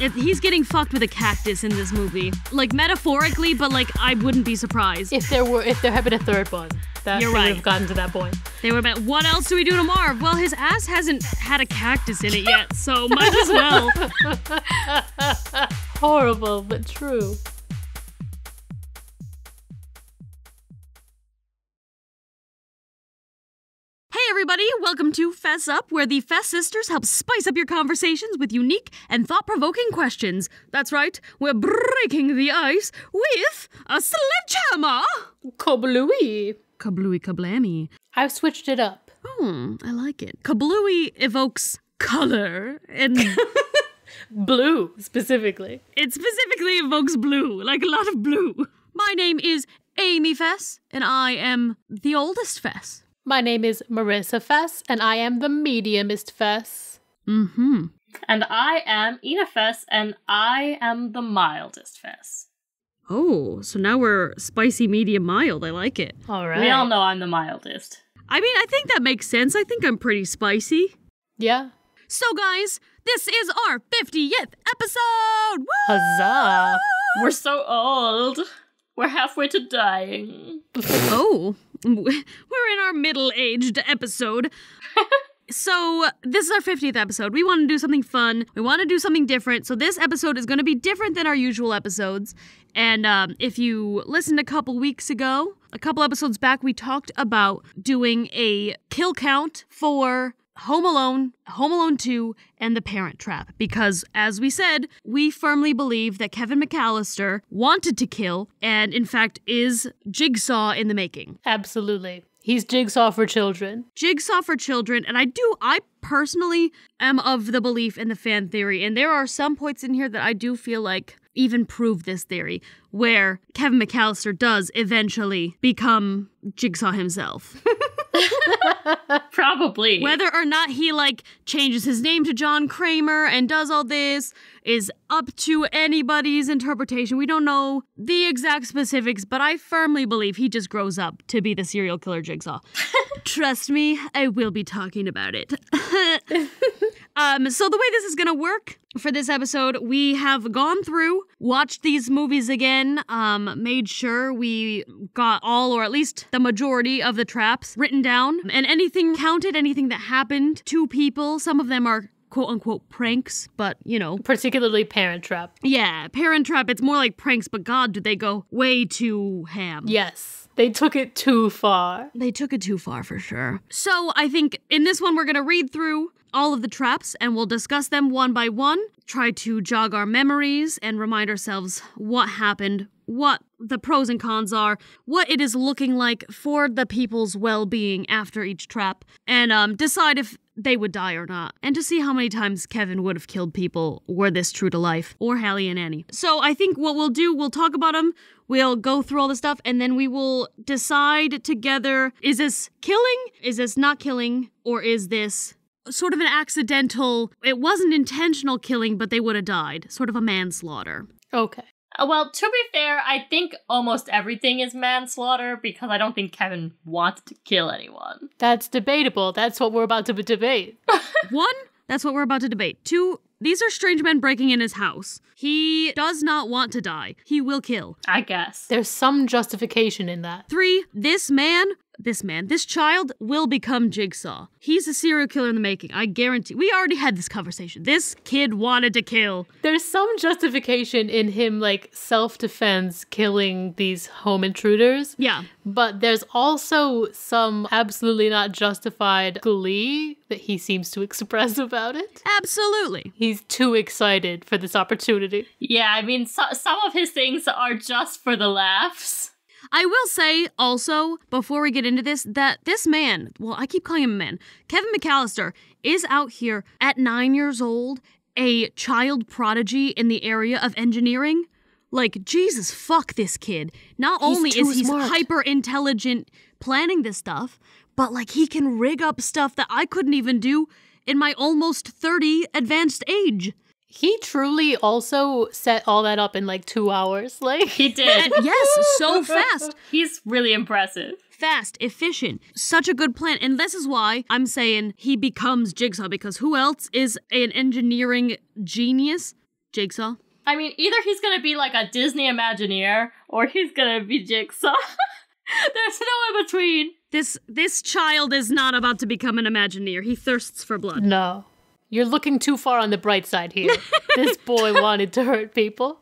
It, he's getting fucked with a cactus in this movie. Like metaphorically, but like I wouldn't be surprised. If there were, if there had been a third one, that You're right. would have gotten to that point. They were about, what else do we do to Marv? Well, his ass hasn't had a cactus in it yet, so might as well. Horrible, but true. Welcome to Fess Up, where the Fess sisters help spice up your conversations with unique and thought-provoking questions. That's right, we're breaking the ice with a sledgehammer! Koblui. Kablooey kablammy. I've switched it up. Hmm, I like it. Kablooey evokes color, and Blue, specifically. it specifically evokes blue, like a lot of blue. My name is Amy Fess, and I am the oldest Fess. My name is Marissa Fess, and I am the mediumist Fess. Mm-hmm. And I am Ina Fess, and I am the mildest Fess. Oh, so now we're spicy medium mild. I like it. All right. We all know I'm the mildest. I mean, I think that makes sense. I think I'm pretty spicy. Yeah. So, guys, this is our 50th episode! Woo! Huzzah. We're so old. We're halfway to dying. Oh, we're in our middle aged episode. So, this is our 50th episode. We want to do something fun. We want to do something different. So, this episode is going to be different than our usual episodes. And um, if you listened a couple weeks ago, a couple episodes back, we talked about doing a kill count for Home Alone, Home Alone 2, and The Parent Trap. Because, as we said, we firmly believe that Kevin McCallister wanted to kill, and in fact is Jigsaw in the making. Absolutely. He's Jigsaw for children. Jigsaw for children, and I do, I personally am of the belief in the fan theory, and there are some points in here that I do feel like even prove this theory, where Kevin McCallister does eventually become Jigsaw himself. Probably. Whether or not he like changes his name to John Kramer and does all this is up to anybody's interpretation. We don't know the exact specifics, but I firmly believe he just grows up to be the serial killer Jigsaw. Trust me, I will be talking about it. um, so the way this is gonna work for this episode, we have gone through, watched these movies again, um, made sure we got all or at least the majority of the traps written down, and anything counted, anything that happened to people. Some of them are quote unquote pranks, but you know, Particularly Parent Trap. yeah, Parent Trap. It's more like pranks, but God, did they go way too ham? Yes. They took it too far. They took it too far for sure. So I think in this one, we're going to read through all of the traps and we'll discuss them one by one, try to jog our memories and remind ourselves what happened, what the pros and cons are, what it is looking like for the people's well being after each trap, and um, decide if they would die or not, and to see how many times Kevin would have killed people were this true to life, or Hallie and Annie. So I think what we'll do, we'll talk about them, we'll go through all the stuff, and then we will decide together is this killing, is this not killing, or is this sort of an accidental, it wasn't intentional killing, but they would have died, sort of a manslaughter. Okay. Uh, well, to be fair, I think almost everything is manslaughter because I don't think Kevin wanted to kill anyone. That's debatable. That's what we're about to b- debate. One, that's what we're about to debate. Two, these are strange men breaking in his house. He does not want to die. He will kill. I guess. There's some justification in that. Three, this man, this man, this child will become Jigsaw. He's a serial killer in the making. I guarantee. We already had this conversation. This kid wanted to kill. There's some justification in him, like, self defense killing these home intruders. Yeah. But there's also some absolutely not justified glee that he seems to express about it. Absolutely. He's too excited for this opportunity. Yeah, I mean, so- some of his things are just for the laughs. I will say also, before we get into this, that this man, well, I keep calling him a man, Kevin McCallister, is out here at nine years old, a child prodigy in the area of engineering. Like, Jesus, fuck this kid. Not He's only is he hyper intelligent planning this stuff, but like he can rig up stuff that I couldn't even do in my almost 30 advanced age. He truly also set all that up in like two hours. Like, He did. Yes, so fast. He's really impressive. fast, efficient. Such a good plan. And this is why I'm saying he becomes Jigsaw because who else is an engineering genius? Jigsaw. I mean, either he's gonna be like a Disney Imagineer or he's gonna be Jigsaw. There's no in between. This this child is not about to become an Imagineer. He thirsts for blood. No. You're looking too far on the bright side here. this boy wanted to hurt people.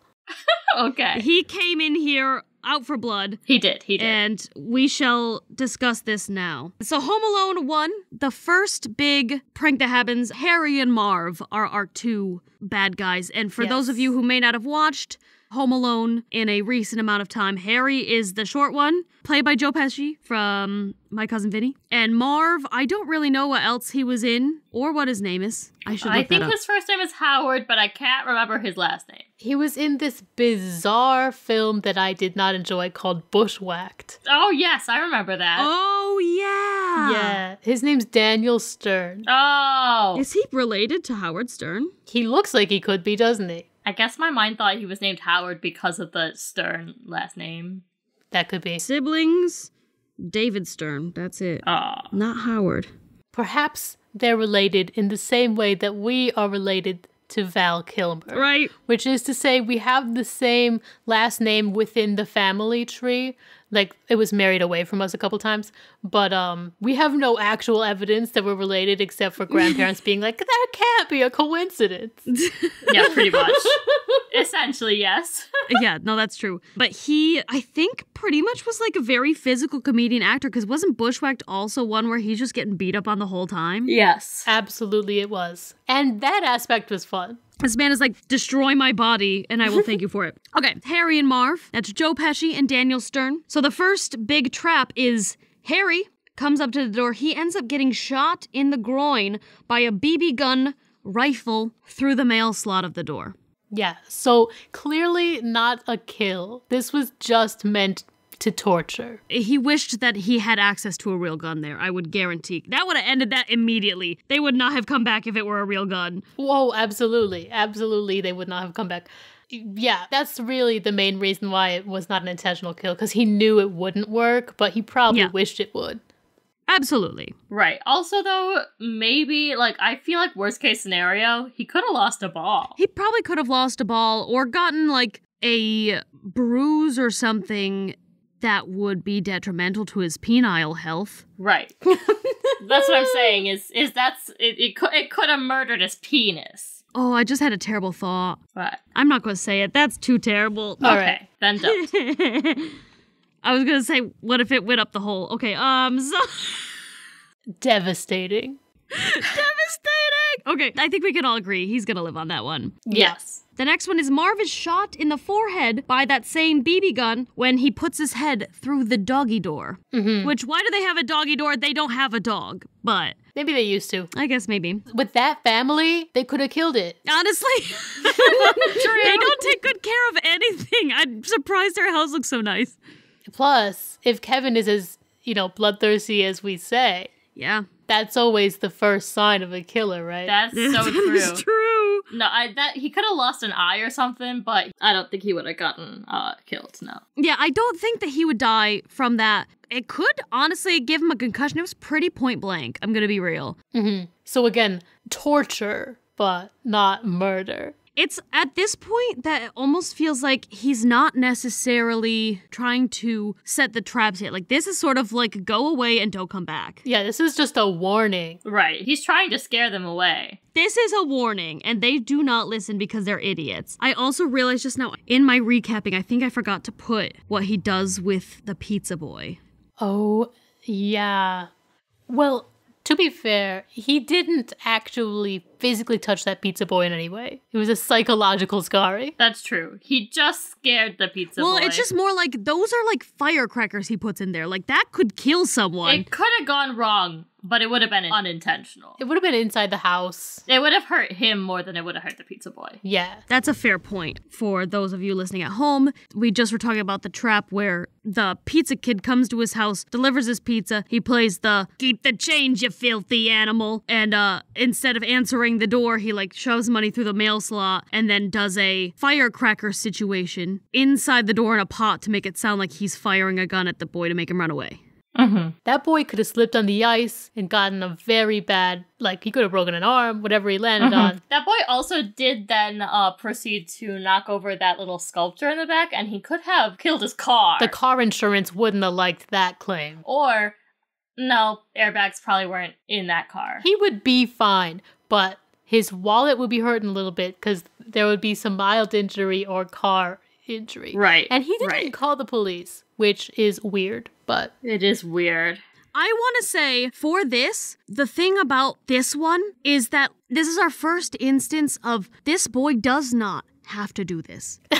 Okay. He came in here out for blood. He did. He did. And we shall discuss this now. So, Home Alone 1, the first big prank that happens, Harry and Marv are our two bad guys. And for those of you who may not have watched Home Alone in a recent amount of time, Harry is the short one, played by Joe Pesci from My Cousin Vinny. And Marv, I don't really know what else he was in or what his name is. I should look I that think up. his first name is Howard, but I can't remember his last name. He was in this bizarre film that I did not enjoy called Bushwhacked. Oh yes, I remember that. Oh, yeah. Yeah. His name's Daniel Stern. Oh. Is he related to Howard Stern? He looks like he could be, doesn't he? I guess my mind thought he was named Howard because of the Stern last name. That could be. Siblings, David Stern. That's it. Oh. Not Howard. Perhaps they're related in the same way that we are related to Val Kilmer. Right. Which is to say, we have the same last name within the family tree. Like it was married away from us a couple times, but um, we have no actual evidence that we're related except for grandparents being like, "That can't be a coincidence." Yeah, pretty much. Essentially, yes. yeah, no, that's true. But he, I think, pretty much was like a very physical comedian actor because wasn't Bushwhacked also one where he's just getting beat up on the whole time? Yes. Absolutely, it was, and that aspect was fun. This man is like, destroy my body and I will thank you for it. Okay, Harry and Marv. That's Joe Pesci and Daniel Stern. So the first big trap is Harry comes up to the door. He ends up getting shot in the groin by a BB gun rifle through the mail slot of the door. Yeah, so clearly not a kill. This was just meant to torture. He wished that he had access to a real gun there, I would guarantee. That would have ended that immediately. They would not have come back if it were a real gun. Whoa, absolutely. Absolutely, they would not have come back. Yeah, that's really the main reason why it was not an intentional kill, because he knew it wouldn't work, but he probably Yeah. wished it would. Absolutely. Right. Also, though, maybe, like, I feel like worst case scenario, he could have lost a ball. He probably could have lost a ball or gotten like a bruise or something that would be detrimental to his penile health. Right. That's what I'm saying. Is is that's it? It could it could have murdered his penis. Oh, I just had a terrible thought. But I'm not going to say it. That's too terrible. All okay, right. then don't. I was going to say, what if it went up the hole? Okay, um, so. Devastating. Devastating! Okay, I think we can all agree he's gonna live on that one. yes. The next one is Marv is shot in the forehead by that same BB gun when he puts his head through the doggy door. Mm-hmm. Which, why do they have a doggy door? They don't have a dog, but Maybe they used to. I guess maybe. With that family, they could have killed it. Honestly, they don't take good care of anything. I'm surprised their house looks so nice. Plus, if Kevin is as, you know, bloodthirsty as we say, Yeah, that's always the first sign of a killer, right? That's so that true. is true. No, I that he could have lost an eye or something, but I don't think he would have gotten uh killed. No. Yeah, I don't think that he would die from that. It could honestly give him a concussion. It was pretty point blank. I'm gonna be real. hmm So again, torture, but not murder. It's at this point that it almost feels like he's not necessarily trying to set the traps yet. Like this is sort of like go away and don't come back. Yeah, this is just a warning. Right. He's trying to scare them away. This is a warning, and they do not listen because they're idiots. I also realized just now in my recapping, I think I forgot to put what he does with the pizza boy. Oh, yeah. Well, to be fair, he didn't actually physically touch that pizza boy in any way. It was a psychological scarring. That's true. He just scared the pizza well, boy. it's just more like those are like firecrackers he puts in there. Like that could kill someone. it could have gone wrong, but it would have been unintentional. It would have been inside the house. It would have hurt him more than it would have hurt the pizza boy. Yeah. That's a fair point for those of you listening at home. We just were talking about the trap where the pizza kid comes to his house, delivers his pizza. He plays the keep the change, you filthy animal. And uh, instead of answering the door, he like shoves money through the mail slot and then does a firecracker situation inside the door in a pot to make it sound like he's firing a gun at the boy to make him run away. Mm-hmm. That boy could have slipped on the ice and gotten a very bad, like he could have broken an arm, whatever he landed Mhm. on. That boy also did then uh, proceed to knock over that little sculpture in the back, and he could have killed his car. The car insurance wouldn't have liked that claim. or, no, airbags probably weren't in that car. He would be fine, but his wallet would be hurting a little bit because there would be some mild injury or car injury. right. And he didn't right. call the police, which is weird, but It is weird. I want to say for this, the thing about this one is that this is our first instance of this boy does not have to do this.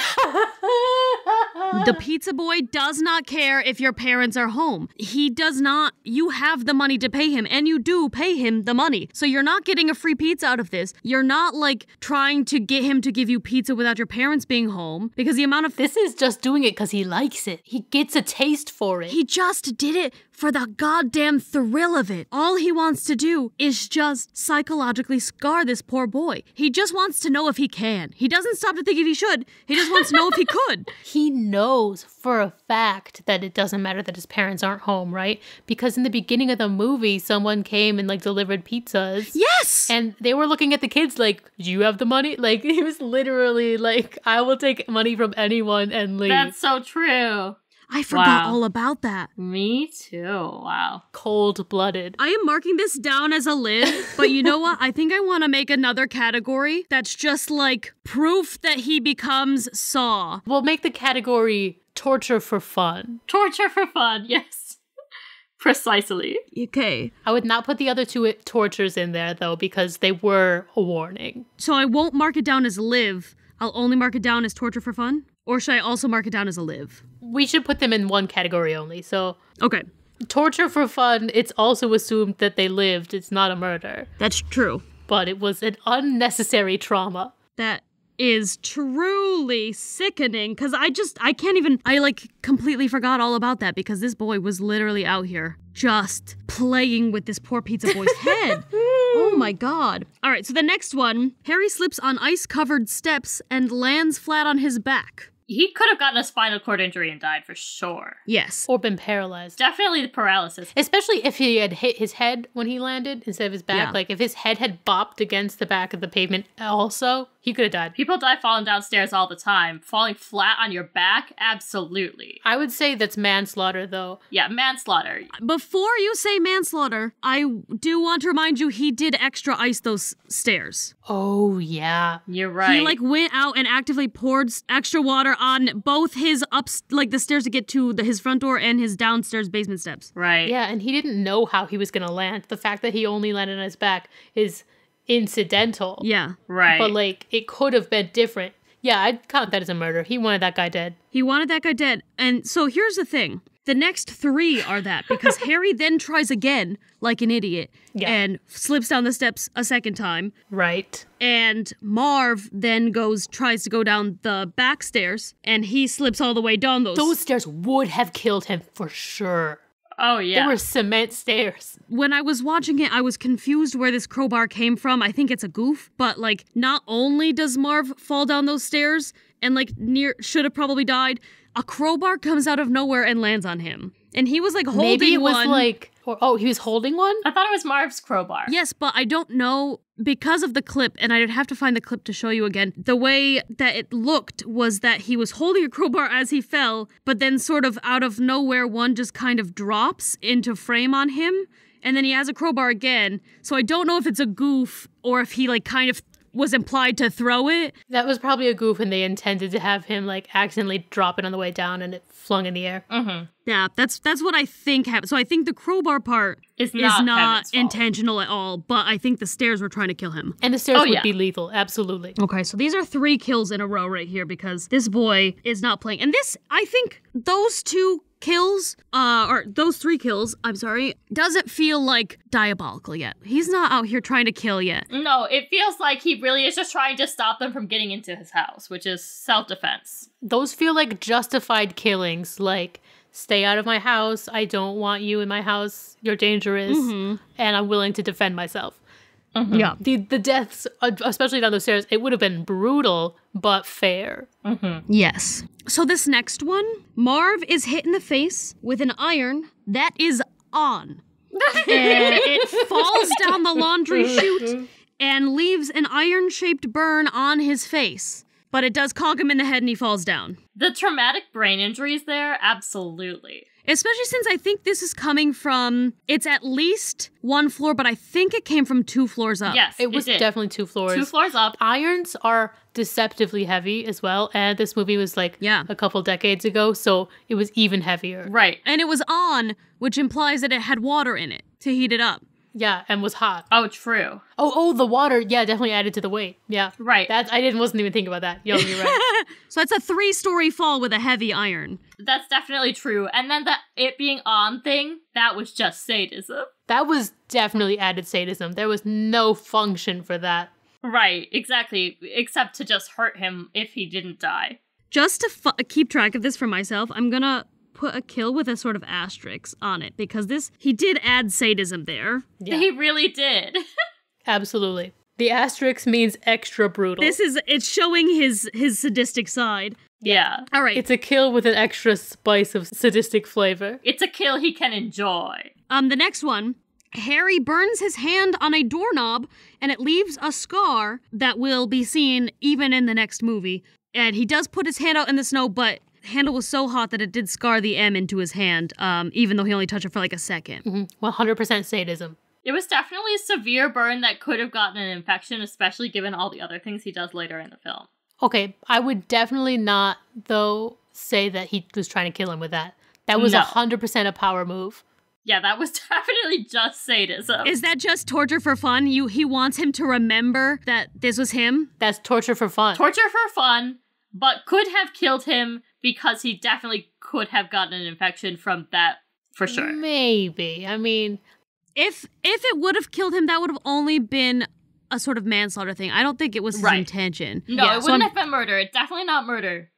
The pizza boy does not care if your parents are home. He does not, you have the money to pay him, and you do pay him the money. So you're not getting a free pizza out of this. You're not like trying to get him to give you pizza without your parents being home because the amount of. this is just doing it because he likes it. He gets a taste for it. He just did it for the goddamn thrill of it. All he wants to do is just psychologically scar this poor boy. He just wants to know if he can. He doesn't stop to think if he should. He just wants to know if he could. He knows for a fact that it doesn't matter that his parents aren't home, right? Because in the beginning of the movie, someone came and like delivered pizzas. Yes! And they were looking at the kids like, Do you have the money? Like, he was literally like, I will take money from anyone and leave. That's so true. I forgot Wow. all about that. Me too. Wow. cold blooded. I am marking this down as a lid, but you know what? I think I want to make another category that's just like proof that he becomes Saw. We'll make the category torture for fun. Torture for fun, yes. Precisely. Okay. I would not put the other two tortures in there though, because they were a warning. So I won't mark it down as live. I'll only mark it down as torture for fun? Or should I also mark it down as a live? We should put them in one category only. So, Okay. torture for fun, it's also assumed that they lived. It's not a murder, That's true. but it was an unnecessary trauma. That is truly sickening because I just, I can't even, I like completely forgot all about that because this boy was literally out here just playing with this poor pizza boy's head. Oh my god. All right, so the next one Harry slips on ice covered steps and lands flat on his back. He could have gotten a spinal cord injury and died for sure. Yes. Or been paralyzed. Definitely the paralysis. Especially if he had hit his head when he landed instead of his back. Yeah. Like if his head had bopped against the back of the pavement also, he could have died. People die falling downstairs all the time. Falling flat on your back? Absolutely. I would say that's manslaughter though. Yeah, manslaughter. Before you say manslaughter, I do want to remind you he did extra ice those stairs. Oh yeah. You're right. He like went out and actively poured extra water on both his ups like the stairs to get to the, his front door and his downstairs basement steps. right. Yeah, and he didn't know how he was gonna land. The fact that he only landed on his back is incidental. Yeah. Right. But like it could have been different. Yeah, I'd count that as a murder. He wanted that guy dead. He wanted that guy dead. And so here's the thing. The next three are that because Harry then tries again like an idiot Yeah. and slips down the steps a second time. Right. And Marv then goes tries to go down the back stairs and he slips all the way down those. Those stairs would have killed him for sure. oh, yeah. They were cement stairs. when I was watching it, I was confused where this crowbar came from. I think it's a goof, but like not only does Marv fall down those stairs and like near should have probably died, a crowbar comes out of nowhere and lands on him. And he was like holding Maybe it was one. like or oh, he was holding one? I thought it was Marv's crowbar. Yes, but I don't know because of the clip, and I'd have to find the clip to show you again. The way that it looked was that he was holding a crowbar as he fell, but then sort of out of nowhere, one just kind of drops into frame on him, and then he has a crowbar again. So I don't know if it's a goof or if he like kind of was implied to throw it. That was probably a goof and they intended to have him like accidentally drop it on the way down and it flung in the air. Mm-hmm. Yeah, that's that's what I think happened. So I think the crowbar part It's is not, not intentional at all, but I think the stairs were trying to kill him. And the stairs Oh, would yeah. be lethal, absolutely. Okay, so these are three kills in a row right here because this boy is not playing. And this, I think, those two kills, uh, or those three kills, I'm sorry, doesn't feel like diabolical yet. He's not out here trying to kill yet. No, it feels like he really is just trying to stop them from getting into his house, which is self defense. Those feel like justified killings, like stay out of my house, I don't want you in my house, you're dangerous, Mm-hmm. and I'm willing to defend myself. Mm-hmm. Yeah. The the deaths, uh, especially down those stairs, it would have been brutal but fair. Mm-hmm. Yes. So this next one, Marv is hit in the face with an iron that is on. it falls down the laundry mm-hmm. chute and leaves an iron-shaped burn on his face. But it does conk him in the head and he falls down. The traumatic brain injuries there, absolutely. Especially since I think this is coming from it's at least one floor, but I think it came from two floors up. Yes, It was did. definitely two floors. two floors up. Irons are deceptively heavy as well, and this movie was like Yeah. a couple decades ago, so it was even heavier. Right. And it was on, which implies that it had water in it to heat it up. Yeah, and was hot. Oh, true. Oh, oh, the water, yeah, definitely added to the weight. Yeah, Right. That's I didn't wasn't even thinking about that. Yo, you're right. So it's a three-story fall with a heavy iron. That's definitely true. And then the it being on thing, that was just sadism. that was definitely added sadism. There was no function for that. Right, exactly. Except to just hurt him if he didn't die. Just to fu- keep track of this for myself, I'm gonna put a kill with a sort of asterisk on it because this he did add sadism there. Yeah, He really did. absolutely. The asterisk means extra brutal. This is it's showing his his sadistic side. yeah. All right. it's a kill with an extra spice of sadistic flavor. It's a kill he can enjoy. Um, the next one, Harry burns his hand on a doorknob, and it leaves a scar that will be seen even in the next movie. And he does put his hand out in the snow, but handle was so hot that it did scar the M into his hand, um, even though he only touched it for like a 2nd 100% sadism. It was definitely a severe burn that could have gotten an infection, especially given all the other things he does later in the film. Okay, I would definitely not, though, say that he was trying to kill him with that. That was No. 100% a power move. Yeah, that was definitely just sadism. Is that just torture for fun? You he wants him to remember that this was him? That's torture for fun. torture for fun, but could have killed him because he definitely could have gotten an infection from that for sure. Maybe. I mean, If if it would have killed him, that would have only been a sort of manslaughter thing. I don't think it was his Right. intention. No, Yeah, it wouldn't I'm- have been murder. It's definitely not murder.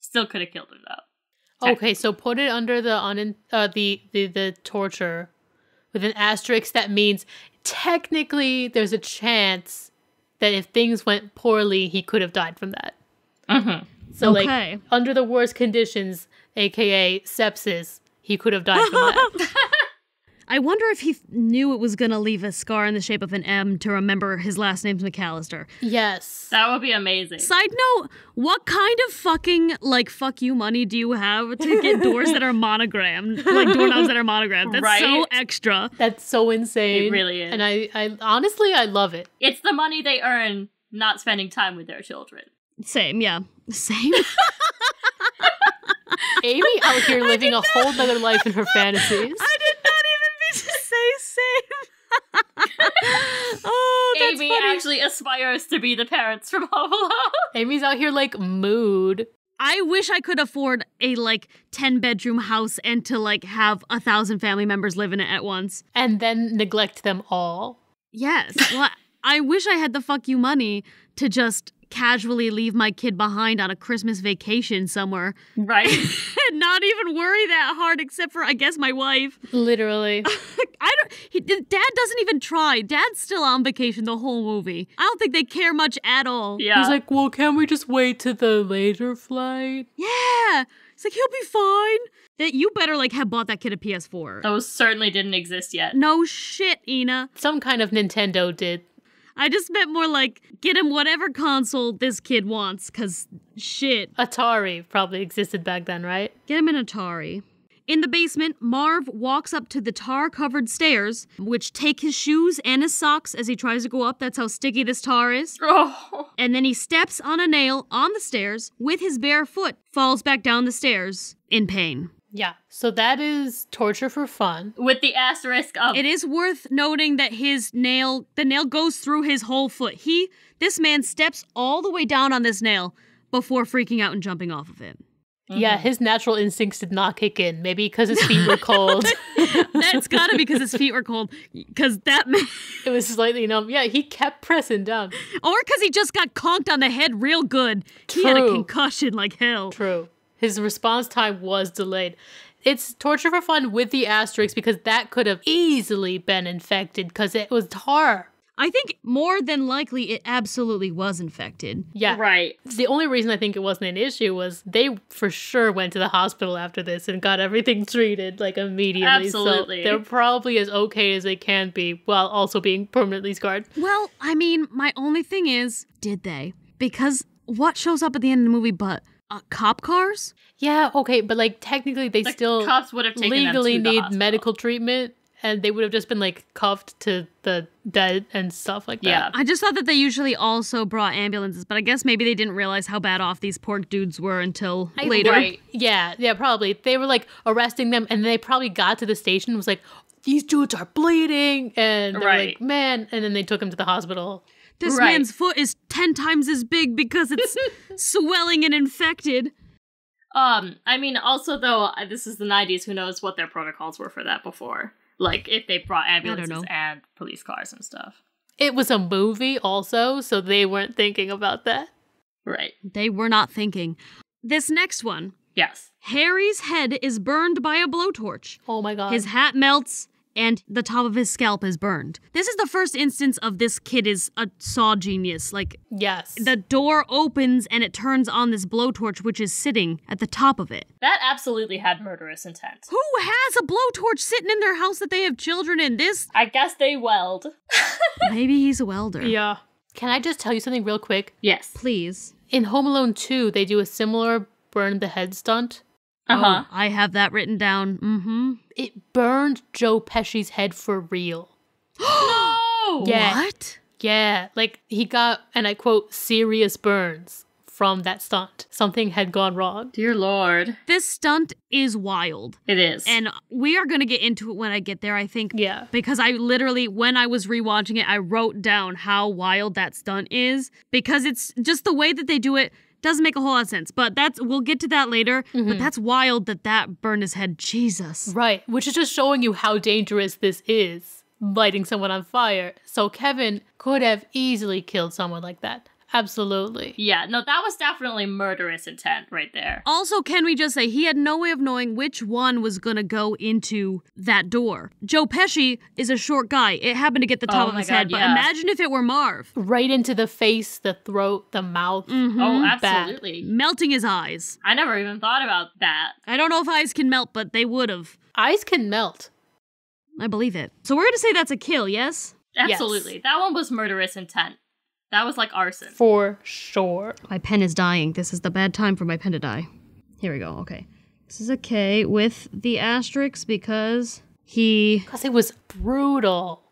Still could have killed him though. okay, so put it under the un- uh, the, the the torture with an asterisk that means technically there's a chance that if things went poorly, he could have died from that. Mm-hmm. So Okay. like under the worst conditions, aka sepsis, he could have died from that. I wonder if he knew it was gonna leave a scar in the shape of an M to remember his last name's McCallister. yes. That would be amazing. Side note, what kind of fucking like fuck you money do you have to get doors that are monogrammed? Like doorknobs that are monogrammed. That's so extra. That's so insane. It really is. And I, I honestly I love it. It's the money they earn not spending time with their children. Same, yeah. Same. Amy out here living a whole nother life in her fantasies. I did not even mean to say same. oh, that's Amy funny. actually aspires to be the parents from Home Alone. Amy's out here like mood. I wish I could afford a like 10 bedroom house and to like have a thousand family members live in it at once. and then neglect them all. Yes. Well, I wish I had the fuck you money to just casually leave my kid behind on a Christmas vacation somewhere right? and not even worry that hard except for I guess my wife. Literally. I don't he, dad doesn't even try. Dad's still on vacation the whole movie. I don't think they care much at all. Yeah. He's like, well, can we just wait to the later flight? Yeah. It's like he'll be fine. That you better like have bought that kid a PS4. Those certainly didn't exist yet. No shit, Ina. Some kind of Nintendo did. I just meant more like get him whatever console this kid wants, cause shit. Atari probably existed back then, right? Get him an Atari. In the basement, Marv walks up to the tar covered stairs, which take his shoes and his socks as he tries to go up. That's how sticky this tar is. Oh. And then he steps on a nail on the stairs with his bare foot, falls back down the stairs in pain. Yeah. So that is torture for fun. With the asterisk of It is worth noting that his nail, the nail goes through his whole foot. He, this man steps all the way down on this nail before freaking out and jumping off of it. Mm-hmm. Yeah, his natural instincts did not kick in. Maybe because his feet were cold. That's gotta be because his feet were cold. Because that man, it was slightly numb. Yeah, he kept pressing down. or because he just got conked on the head real good. He had a concussion like hell. True. His response time was delayed. It's torture for fun with the asterisk because that could have easily been infected because it was tar. I think more than likely it absolutely was infected. Yeah. Right. The only reason I think it wasn't an issue was they for sure went to the hospital after this and got everything treated like immediately. Absolutely. So they're probably as okay as they can be while also being permanently scarred. Well, I mean, my only thing is, did they? Because what shows up at the end of the movie but uh, cop cars? Yeah, okay, but like technically they The still cops would have taken them legally to need hospital. medical treatment and they would have just been like cuffed to the dead and stuff like that. Yeah. I just thought that they usually also brought ambulances, but I guess maybe they didn't realize how bad off these poor dudes were until I- later. Right. Yeah, yeah, probably. They were like arresting them and they probably got to the station and was like, these dudes are bleeding and they're Right. like, man, and then they took him to the hospital. This Right. man's foot is 10 times as big because it's swelling and infected. Um, I mean, also though, uh, this is the '90s. Who knows what their protocols were for that before? Like, if they brought ambulances know. and police cars and stuff. It was a movie also, so they weren't thinking about that. Right. They were not thinking. This next one Yes. Harry's head is burned by a blowtorch. Oh my god. His hat melts and the top of his scalp is burned. This is the first instance of this kid is a saw genius. Like yes. the door opens and it turns on this blowtorch which is sitting at the top of it. That absolutely had murderous intent. Who has a blowtorch sitting in their house that they have children in? This I guess they weld. maybe he's a welder. yeah. Can I just tell you something real quick? Yes. Please. In Home Alone 2, they do a similar burn the head stunt. Uh huh. Oh, I have that written down. Mm-hmm. It burned Joe Pesci's head for real. no. Yeah. What? Yeah, like he got, and I quote, serious burns from that stunt. Something had gone wrong. Dear Lord. This stunt is wild. It is. And we are going to get into it when I get there, I think. Yeah. Because I literally, when I was rewatching it, I wrote down how wild that stunt is because it's just the way that they do it doesn't make a whole lot of sense. But that's, we'll get to that later. But mm-hmm. that's wild that that burned his head. Jesus. Right, which is just showing you how dangerous this is, lighting someone on fire. So Kevin could have easily killed someone like that. Absolutely. yeah, no, that was definitely murderous intent right there. Also, can we just say he had no way of knowing which one was going to go into that door? Joe Pesci is a short guy. It happened to get the top Oh of his God, head. But yeah. imagine if it were Marv, Right into the face, the throat, the mouth. Mm-hmm. Oh, bad. absolutely. melting his eyes. I never even thought about that. I don't know if eyes can melt, but they would have. Eyes can melt. I believe it. So we're going to say that's a kill, yes? Absolutely. That one was murderous intent. That was like arson. For sure. My pen is dying. This is the bad time for my pen to die. Here we go. Okay. This is a K with the asterisk because he Because it was brutal.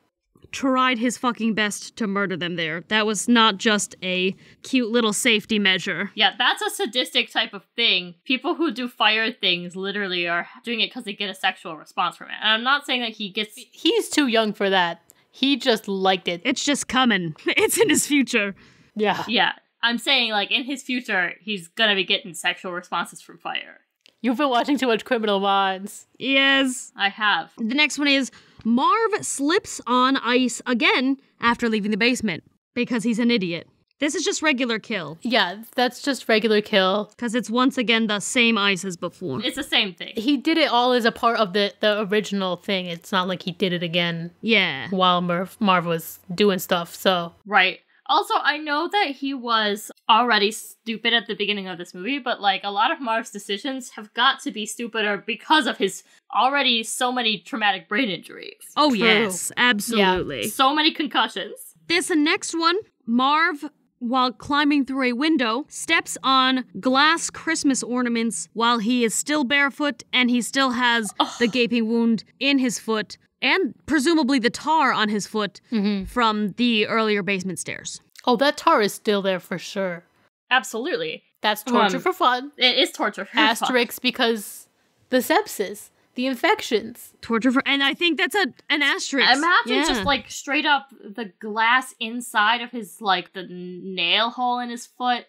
tried his fucking best to murder them there. That was not just a cute little safety measure. Yeah, that's a sadistic type of thing. People who do fire things literally are doing it because they get a sexual response from it. And I'm not saying that he gets. He's too young for that. He just liked it. It's just coming. It's in his future. Yeah. Yeah, I'm saying like in his future, he's gonna be getting sexual responses from fire. You've been watching too much Criminal Minds. Yes. I have. The next one is Marv slips on ice again after leaving the basement because he's an idiot. This is just regular kill Yeah, that's just regular kill. because it's once again the same ice as before. It's the same thing. He did it all as a part of the, the original thing. It's not like he did it again Yeah. while Marv, Marv was doing stuff. So, Right. Also, I know that he was already stupid at the beginning of this movie, but like a lot of Marv's decisions have got to be stupider because of his already so many traumatic brain injuries. Oh, True. yes. Absolutely. So many concussions. This next one, Marv, while climbing through a window, steps on glass Christmas ornaments while he is still barefoot and he still has the gaping wound in his foot and presumably the tar on his foot from the earlier basement stairs. oh, that tar is still there for sure. Absolutely. That's torture Um, for fun. It is torture. for fun. Asterix because the sepsis, the infections. Torture for, and I think that's a an asterisk. Imagine Yeah. just like straight up the glass inside of his like the nail hole in his foot,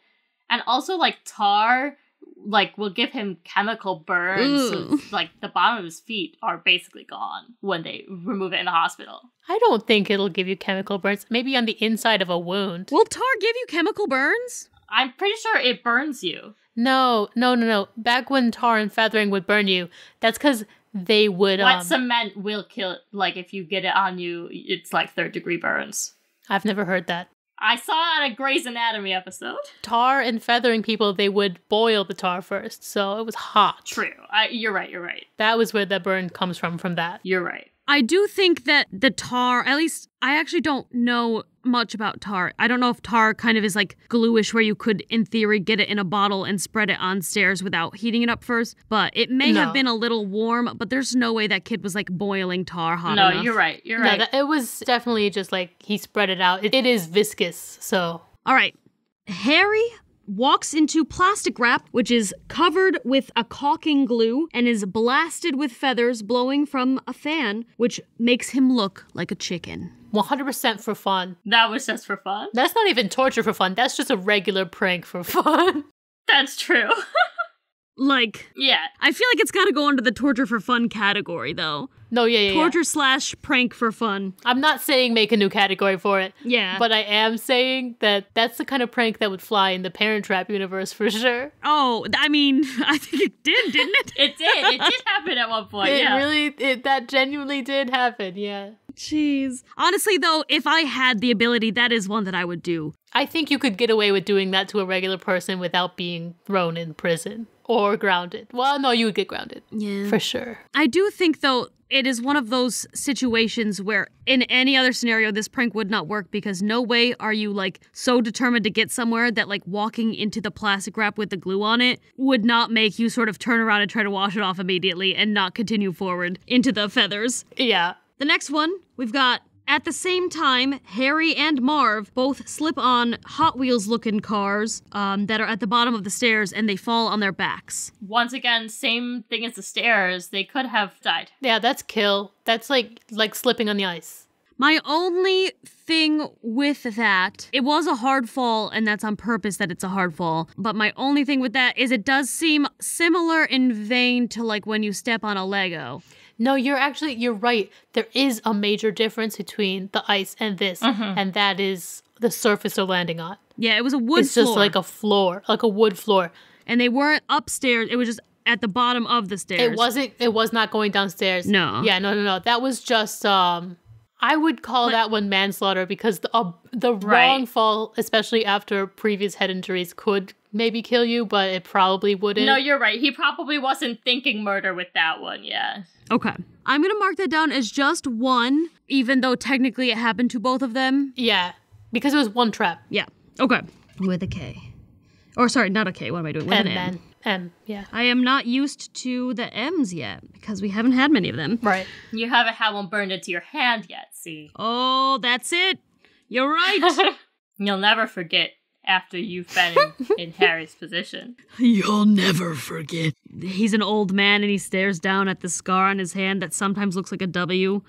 and also like tar, like will give him chemical burns. So like the bottom of his feet are basically gone when they remove it in the hospital. I don't think it'll give you chemical burns. Maybe on the inside of a wound. Will tar give you chemical burns? I'm pretty sure it burns you. No, no, no, no. Back when tar and feathering would burn you, that's because they would. Wet Um, cement will kill. Like if you get it on you, it's like third degree burns. I've never heard that. I saw it on a Grey's Anatomy episode. Tar and feathering people, they would boil the tar first, so it was hot. True. I, you're right. You're right. That was where the burn comes from, from that. You're right. I do think that the tar, at least I actually don't know much about tar. I don't know if tar kind of is like gluish where you could, in theory, get it in a bottle and spread it on stairs without heating it up first. But it may No. have been a little warm, but there's no way that kid was like boiling tar hot no, enough. you're right. You're No, right. that, it was definitely just like he spread it out. It, it is viscous, so All right. Harry walks into plastic wrap, which is covered with a caulking glue and is blasted with feathers blowing from a fan, which makes him look like a chicken. 100% for fun. that was just for fun. That's not even torture for fun. That's just a regular prank for fun. That's true. Like, yeah. I feel like it's got to go under the torture for fun category, though. No, yeah, yeah, yeah. Torture slash prank for fun. I'm not saying make a new category for it, Yeah. but I am saying that that's the kind of prank that would fly in the Parent Trap universe for sure. oh, I mean, I think it did, didn't it? It did. It did happen at one point. it yeah. really, it, that genuinely did happen, yeah. Jeez. Honestly, though, if I had the ability, that is one that I would do. I think you could get away with doing that to a regular person without being thrown in prison or grounded. Well, no, you would get grounded Yeah. for sure. I do think, though, it is one of those situations where in any other scenario, this prank would not work because no way are you like so determined to get somewhere that like walking into the plastic wrap with the glue on it would not make you sort of turn around and try to wash it off immediately and not continue forward into the feathers. Yeah. The next one, we've got at the same time, Harry and Marv both slip on Hot Wheels looking cars um, that are at the bottom of the stairs and they fall on their backs. Once again, same thing as the stairs. They could have died. Yeah, that's kill. That's like like slipping on the ice. My only thing with that, it was a hard fall, and that's on purpose that it's a hard fall. But my only thing with that is it does seem similar in vein to like when you step on a Lego. No, you're actually you're right. There is a major difference between the ice and this, and that is the surface they're landing on. Yeah, it was a wood floor. it's just like a floor, like a wood floor. and they weren't upstairs. It was just at the bottom of the stairs. It wasn't. It was not going downstairs. No. Yeah. No. No. No. That was just. Um. I would call that one manslaughter because the uh, the Right. wrong fall, especially after previous head injuries, could maybe kill you, but it probably wouldn't. No, you're right. He probably wasn't thinking murder with that one. Yeah. Okay. I'm going to mark that down as just one, even though technically it happened to both of them. yeah, because it was one trap. Yeah. Okay. With a K. Or sorry, not a K. What am I doing? With And an M. then M. Yeah. I am not used to the M's yet because we haven't had many of them. Right. You haven't had one burned into your hand yet, see? Oh, that's it. You're right. You'll never forget after you've been in, in Harry's position. You'll never forget. He's an old man and he stares down at the scar on his hand that sometimes looks like a W.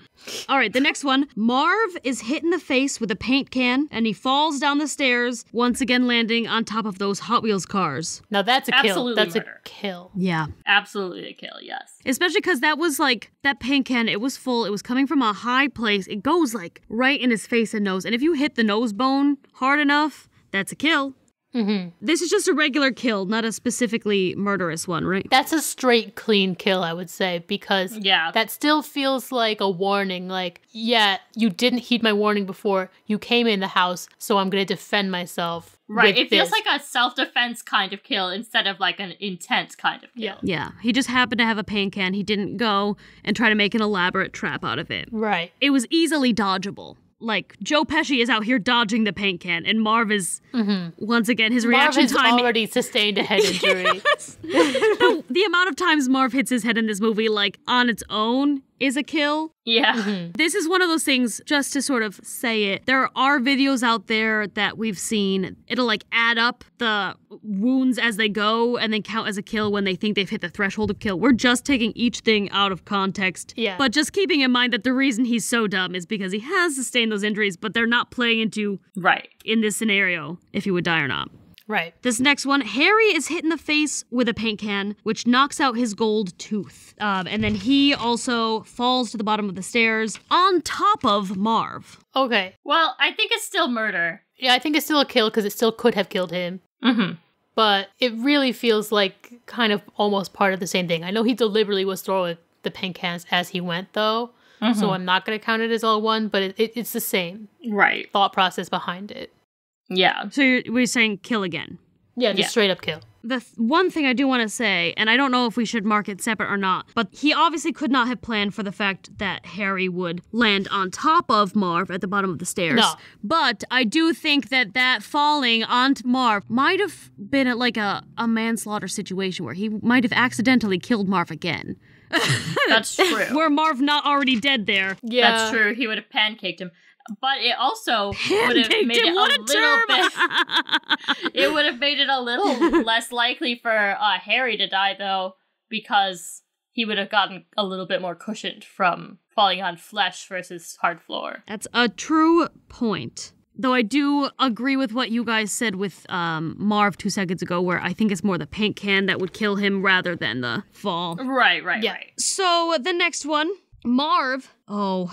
All right, the next one. Marv is hit in the face with a paint can and he falls down the stairs, once again landing on top of those Hot Wheels cars. Now that's a kill. Absolutely That's murder. a kill. Yeah. Absolutely a kill, yes. Especially because that was like that paint can, it was full, it was coming from a high place. It goes like right in his face and nose. And if you hit the nose bone hard enough, that's a kill. Mm-hmm. This is just a regular kill, not a specifically murderous one, right? That's a straight clean kill, I would say, because Yeah. that still feels like a warning. Like, yeah, you didn't heed my warning before. You came in the house, so I'm gonna defend myself. right. with It feels this. like a self defense kind of kill instead of like an intense kind of kill. Yeah. Yeah, he just happened to have a paint can. He didn't go and try to make an elaborate trap out of it. right. It was easily dodgeable. Like Joe Pesci is out here dodging the paint can, and Marv is mm-hmm. once again his Marv reaction has time. already sustained a head injury. the, the amount of times Marv hits his head in this movie, like on its own, is a kill. Yeah. Mm-hmm. This is one of those things, just to sort of say it. There are videos out there that we've seen. It'll like add up the wounds as they go and then count as a kill when they think they've hit the threshold of kill. We're just taking each thing out of context. Yeah. But just keeping in mind that the reason he's so dumb is because he has sustained those injuries, but they're not playing into Right. in this scenario if he would die or not. Right. This next one, Harry is hit in the face with a paint can, which knocks out his gold tooth. Um, and then he also falls to the bottom of the stairs on top of Marv. Okay. Well, I think it's still murder. Yeah, I think it's still a kill because it still could have killed him. Mm-hmm. But it really feels like kind of almost part of the same thing. I know he deliberately was throwing the paint cans as he went, though. So I'm not going to count it as all one, but it, it, it's the same Right. thought process behind it. Yeah. So you're, we're saying kill again. Yeah, just Yeah. straight up kill. The th- one thing I do want to say, and I don't know if we should mark it separate or not, but he obviously could not have planned for the fact that Harry would land on top of Marv at the bottom of the stairs. No. But I do think that that falling onto Marv might have been at like a, a manslaughter situation where he might have accidentally killed Marv again. That's true. Were Marv not already dead there? Yeah. That's true. He would have pancaked him. But it also would have made it a a little bit. it would have made it a little less likely for uh, Harry to die, though, because he would have gotten a little bit more cushioned from falling on flesh versus hard floor. That's a true point. Though I do agree with what you guys said with um, Marv two seconds ago, where I think it's more the paint can that would kill him rather than the fall. Right, right, Yeah. right. So the next one, Marv. Oh,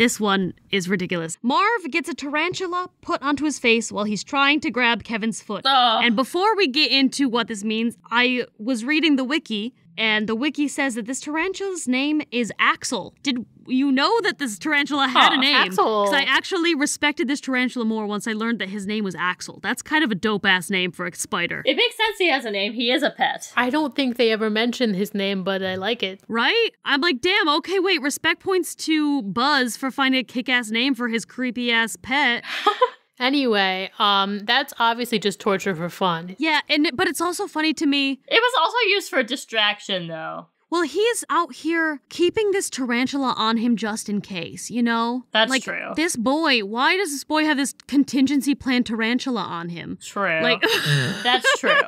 this one is ridiculous. Marv gets a tarantula put onto his face while he's trying to grab Kevin's foot. And before we get into what this means, I was reading the wiki, and the wiki says that this tarantula's name is Axel. Did you know that this tarantula had Huh, a name? Axel. Because I actually respected this tarantula more once I learned that his name was Axel. That's kind of a dope ass name for a spider. It makes sense he has a name. He is a pet. I don't think they ever mentioned his name, but I like it. Right? I'm like, damn, okay, wait, respect points to Buzz for finding a kick ass name for his creepy ass pet. Anyway, um, that's obviously just torture for fun. Yeah, and but it's also funny to me. It was also used for distraction, though. Well, he's out here keeping this tarantula on him just in case, you know? That's like, true. This boy, why does this boy have this contingency plan tarantula on him? True. Like, That's true.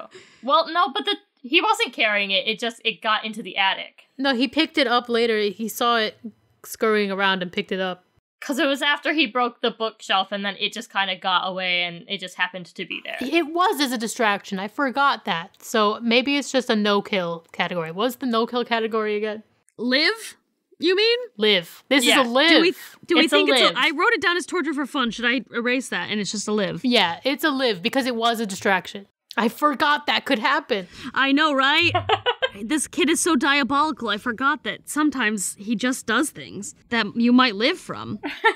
well, no, but the he wasn't carrying it. It just it got into the attic. No, he picked it up later. He saw it scurrying around and picked it up. Cause it was after he broke the bookshelf and then it just kind of got away and it just happened to be there. It was as a distraction. I forgot that. So maybe it's just a no kill category. What's the no kill category again? live? You mean? Live. This Yeah. is a live. Do we do we It's a think it's live. a, I wrote it down as torture for fun. Should I erase that and it's just a live? yeah, it's a live because it was a distraction. I forgot that could happen. I know, right? this kid is so diabolical. I forgot that sometimes he just does things that you might live from. I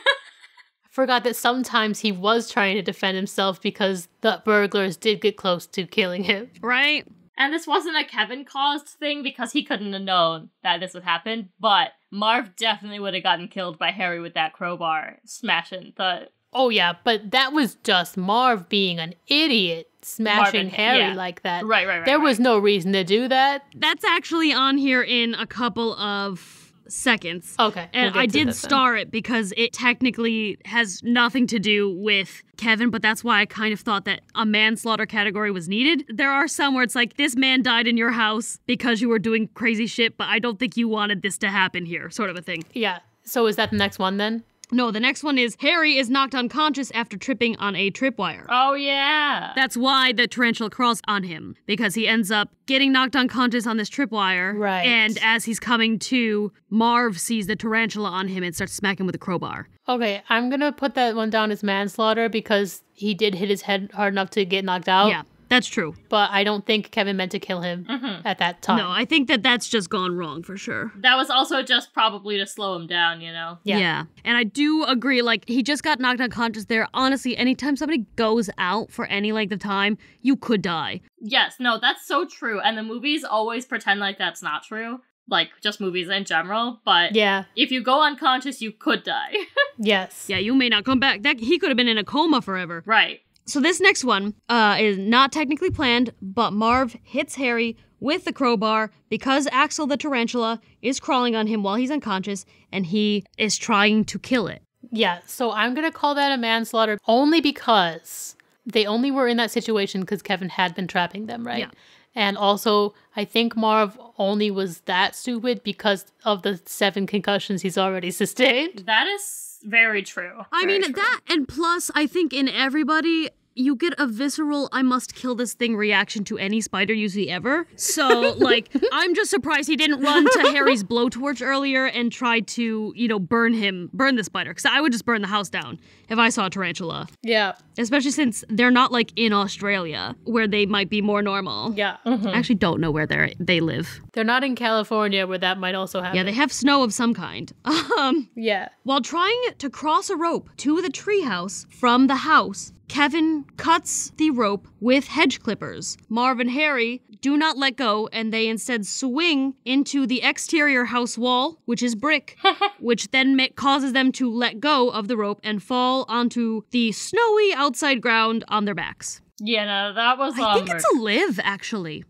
forgot that sometimes he was trying to defend himself because the burglars did get close to killing him. Right? And this wasn't a Kevin caused thing because he couldn't have known that this would happen, but Marv definitely would have gotten killed by Harry with that crowbar smashing the Oh yeah, but that was just Marv being an idiot, smashing Marvin, Harry yeah. like that. Right, right, right, There right. was no reason to do that. That's actually on here in a couple of seconds. Okay, And we'll I did this then. star it because it technically has nothing to do with Kevin, but that's why I kind of thought that a manslaughter category was needed. There are some where it's like, this man died in your house because you were doing crazy shit, but I don't think you wanted this to happen here, sort of a thing. Yeah. So is that the next one then? No, the next one is Harry is knocked unconscious after tripping on a tripwire. Oh yeah. That's why the tarantula crawls on him because he ends up getting knocked unconscious on this tripwire. Right. And as he's coming to, Marv sees the tarantula on him and starts smacking with a crowbar. Okay, I'm gonna put that one down as manslaughter because he did hit his head hard enough to get knocked out. Yeah, that's true. But I don't think Kevin meant to kill him mm-hmm. at that time. No, I think that that's just gone wrong for sure. that was also just probably to slow him down, you know. Yeah. And I do agree, like, he just got knocked unconscious there. Honestly, anytime somebody goes out for any length of time, you could die. Yes, no, that's so true. And the movies always pretend like that's not true. Like just movies in general, but Yeah. if you go unconscious, you could die. Yes. Yeah, you may not come back. That he could have been in a coma forever. right. So this next one uh, is not technically planned, but Marv hits Harry with the crowbar because Axel the tarantula is crawling on him while he's unconscious, and he is trying to kill it. Yeah. So I'm gonna call that a manslaughter only because they only were in that situation because Kevin had been trapping them, right? Yeah. And also, I think Marv only was that stupid because of the seven concussions he's already sustained. That is very true. I Very mean true. that, and plus, I think in everybody, you get a visceral I must kill this thing reaction to any spider you see ever. So like I'm just surprised he didn't run to Harry's blowtorch earlier and try to, you know, burn him, burn the spider cuz I would just burn the house down if I saw a tarantula. Yeah. Especially since they're not like in Australia where they might be more normal. Yeah. I actually don't know where they they live. They're not in California where that might also happen. Yeah, they have snow of some kind. Um yeah. While trying to cross a rope to the treehouse from the house, Kevin cuts the rope with hedge clippers. Marv and Harry do not let go and they instead swing into the exterior house wall, which is brick, which then causes them to let go of the rope and fall onto the snowy outside ground on their backs. Yeah, no, that was. I think it's a live, actually.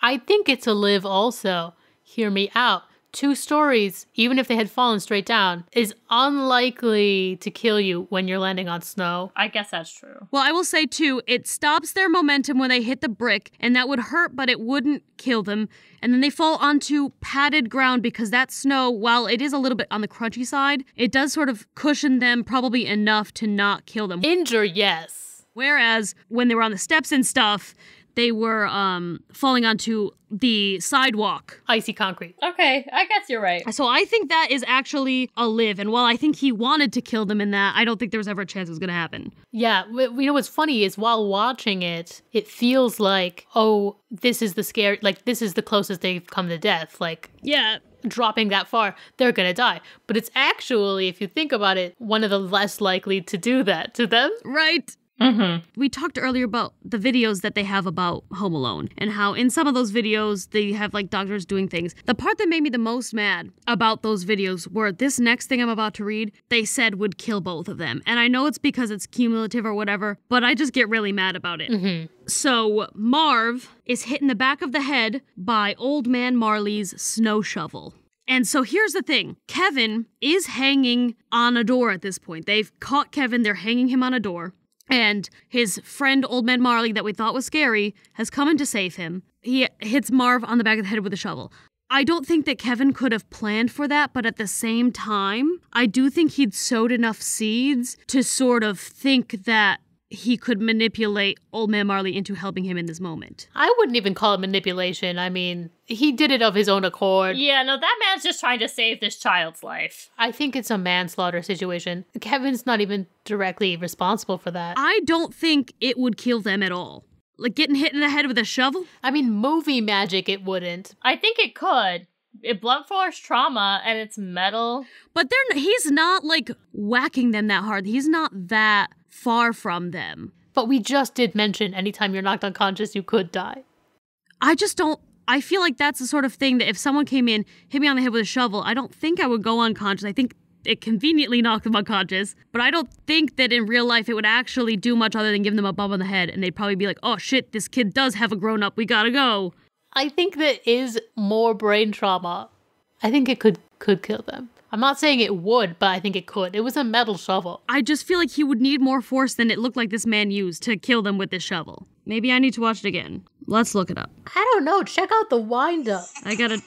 I think it's a live also. Hear me out. Two stories, even if they had fallen straight down, is unlikely to kill you when you're landing on snow. I guess that's true. Well, I will say too, it stops their momentum when they hit the brick, and that would hurt, but it wouldn't kill them. And then they fall onto padded ground because that snow, while it is a little bit on the crunchy side, it does sort of cushion them probably enough to not kill them. Injure, yes. Whereas when they were on the steps and stuff, they were um, falling onto the sidewalk. Icy concrete. Okay, I guess you're right. So I think that is actually a live. And while I think he wanted to kill them in that, I don't think there was ever a chance it was going to happen. Yeah, you know what's funny is while watching it, it feels like, oh, this is the scare, like this is the closest they've come to death. Like Yeah, dropping that far, they're gonna die. But it's actually, if you think about it, one of the less likely to do that to them. right. Mm-hmm. We talked earlier about the videos that they have about Home Alone and how in some of those videos they have like doctors doing things. The part that made me the most mad about those videos were this next thing I'm about to read, they said would kill both of them. And I know it's because it's cumulative or whatever, but I just get really mad about it. So Marv is hit in the back of the head by Old Man Marley's snow shovel. And so here's the thing Kevin is hanging on a door at this point. They've caught Kevin, they're hanging him on a door. And his friend, Old Man Marley, that we thought was scary, has come in to save him. He hits Marv on the back of the head with a shovel. I don't think that Kevin could have planned for that, but at the same time, I do think he'd sowed enough seeds to sort of think that he could manipulate Old Man Marley into helping him in this moment. I wouldn't even call it manipulation. I mean, he did it of his own accord. Yeah, no, that man's just trying to save this child's life. I think it's a manslaughter situation. Kevin's not even directly responsible for that. I don't think it would kill them at all. Like getting hit in the head with a shovel? I mean, movie magic, it wouldn't. I think it could. It blunt force trauma and it's metal. But they're he's not like whacking them that hard. He's not that far from them. But we just did mention anytime you're knocked unconscious, you could die. I just don't I feel like that's the sort of thing that if someone came in, hit me on the head with a shovel, I don't think I would go unconscious. I think it conveniently knocked them unconscious, but I don't think that in real life it would actually do much other than give them a bump on the head and they'd probably be like, "Oh shit, this kid does have a grown up. We got to go." I think there is more brain trauma. I think it could could kill them. I'm not saying it would, but I think it could. It was a metal shovel. I just feel like he would need more force than it looked like this man used to kill them with this shovel. Maybe I need to watch it again. Let's look it up. I don't know. Check out the wind up. I gotta.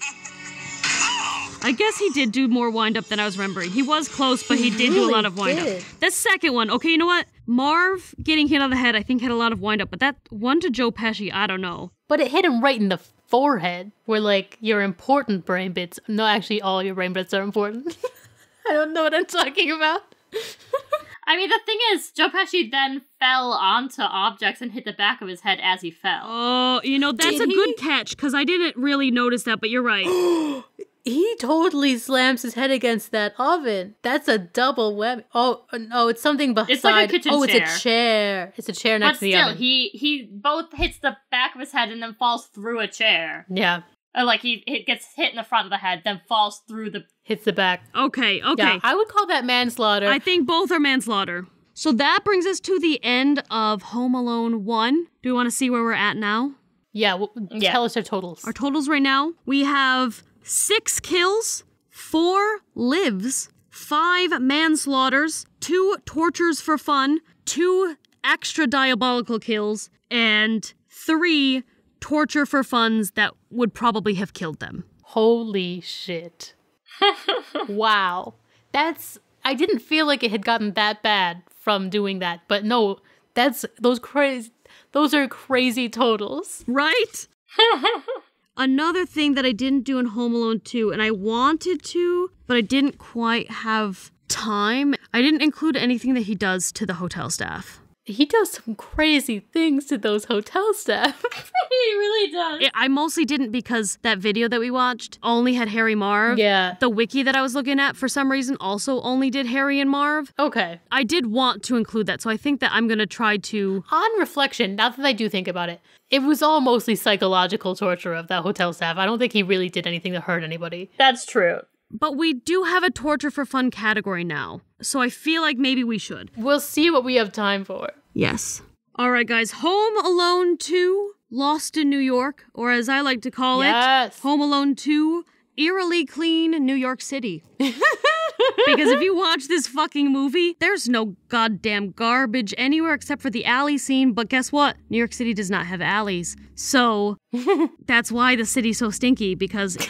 I guess he did do more wind up than I was remembering. He was close, but he did do a lot of wind did. up. The second one, okay, you know what? Marv getting hit on the head, I think had a lot of wind up, but that one to Joe Pesci, I don't know. But it hit him right in the forehead, where like your important brain bits. No, actually, all your brain bits are important. I don't know what I'm talking about. I mean, the thing is, Joe Pesci then fell onto objects and hit the back of his head as he fell. Oh, you know, that's Did a good catch, because I didn't really notice that, but you're right. He totally slams his head against that oven. That's a double whammy. Oh uh, no, it's something beside. It's like a kitchen oh, it's a chair. It's a chair but next to the still, oven. he he both hits the back of his head and then falls through a chair. yeah, Or like he it gets hit in the front of the head, then falls through the. hits the back. Okay, okay. Yeah, I would call that manslaughter. I think both are manslaughter. So that brings us to the end of Home Alone 1. Do we want to see where we're at now? yeah, well, Yeah. tell us our totals. Our totals right now we have six kills, four lives, five manslaughters, two tortures for fun, two extra diabolical kills, and three torture for funds that would probably have killed them. Holy shit! wow, that's. I didn't feel like it had gotten that bad from doing that, but no, That's those crazy. Those are crazy totals. Right? Another thing that I didn't do in Home Alone 2, and I wanted to, but I didn't quite have time, I didn't include anything that he does to the hotel staff. He does some crazy things to those hotel staff. he really does. It- I mostly didn't because that video that we watched only had Harry Marv. yeah. The wiki that I was looking at, for some reason, also only did Harry and Marv. Okay. I did want to include that, so I think that I'm gonna try to. On reflection, now that I do think about it, it was all mostly psychological torture of that hotel staff. I don't think he really did anything to hurt anybody. That's true. But we do have a torture for fun category now, so I feel like maybe we should. We'll see what we have time for. Yes. All right, guys. Home Alone 2, Lost in New York, or as I like to call it, Home Alone 2, Eerily Clean New York City. because if you watch this fucking movie, there's no goddamn garbage anywhere except for the alley scene. But guess what? New York City does not have alleys. So that's why the city's so stinky because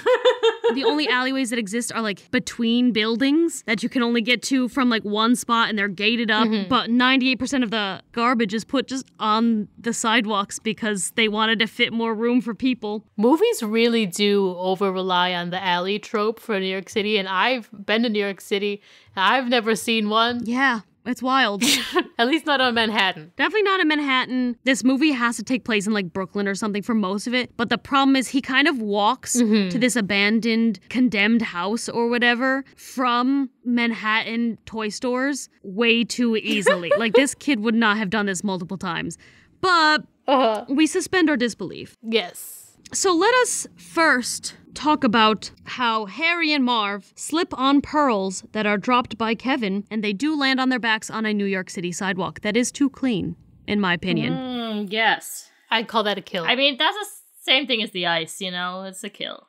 the only alleyways that exist are like between buildings that you can only get to from like one spot and they're gated up. Mm-hmm. But 98% of the garbage is put just on the sidewalks because they wanted to fit more room for people. Movies really do over rely on the alley trope for New York City, and I've been to New York City. I've never seen one, Yeah, it's wild. at least not on Manhattan. Definitely not in Manhattan. This movie has to take place in like Brooklyn or something for most of it. But the problem is he kind of walks to this abandoned, condemned house or whatever from Manhattan toy stores way too easily. like this kid would not have done this multiple times. But Uh, we suspend our disbelief. yes. So let us first talk about how Harry and Marv slip on pearls that are dropped by Kevin, and they do land on their backs on a New York City sidewalk that is too clean, in my opinion. Mm, yes. I'd call that a kill. I mean, that's the same thing as the ice, you know? It's a kill.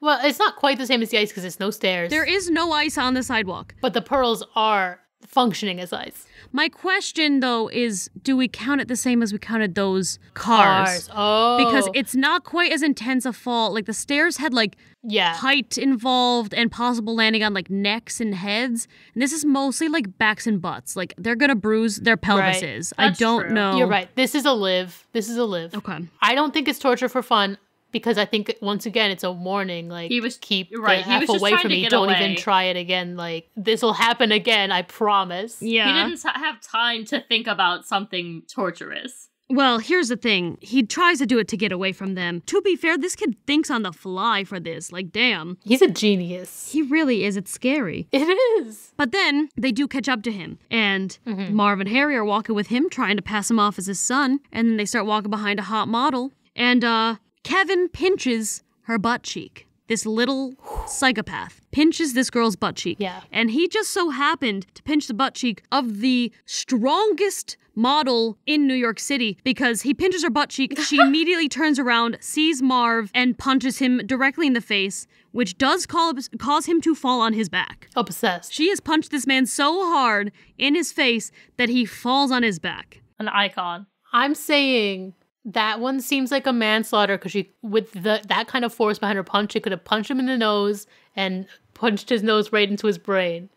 well, it's not quite the same as the ice because it's no stairs. There is no ice on the sidewalk. but the pearls are functioning as ice. My question, though, is do we count it the same as we counted those cars? Oh. Because it's not quite as intense a fall. Like the stairs had like yeah. height involved and possible landing on like necks and heads. And this is mostly like backs and butts. Like they're gonna bruise their pelvises. I don't true. know. You're right. This is a live. This is a live. Okay. I don't think it's torture for fun because I think once again it's a warning. Like He was- keep right, the he F was away from to me. Don't away. even try it again. Like this will happen again. I promise. Yeah. He didn't have time to think about something torturous. Well, here's the thing. He tries to do it to get away from them. To be fair, this kid thinks on the fly for this. Like, damn. He's a genius. He really is. It's scary. It is. But then they do catch up to him, and Marv and Harry are walking with him, trying to pass him off as his son. And then they start walking behind a hot model, and uh, Kevin pinches her butt cheek. This little psychopath pinches this girl's butt cheek. Yeah. And he just so happened to pinch the butt cheek of the strongest model in New York City because he pinches her butt cheek. She immediately turns around, sees Marv, and punches him directly in the face, which does call, cause him to fall on his back. Obsessed. She has punched this man so hard in his face that he falls on his back. An icon. I'm saying that one seems like a manslaughter because she, with the that kind of force behind her punch, she could have punched him in the nose and punched his nose right into his brain.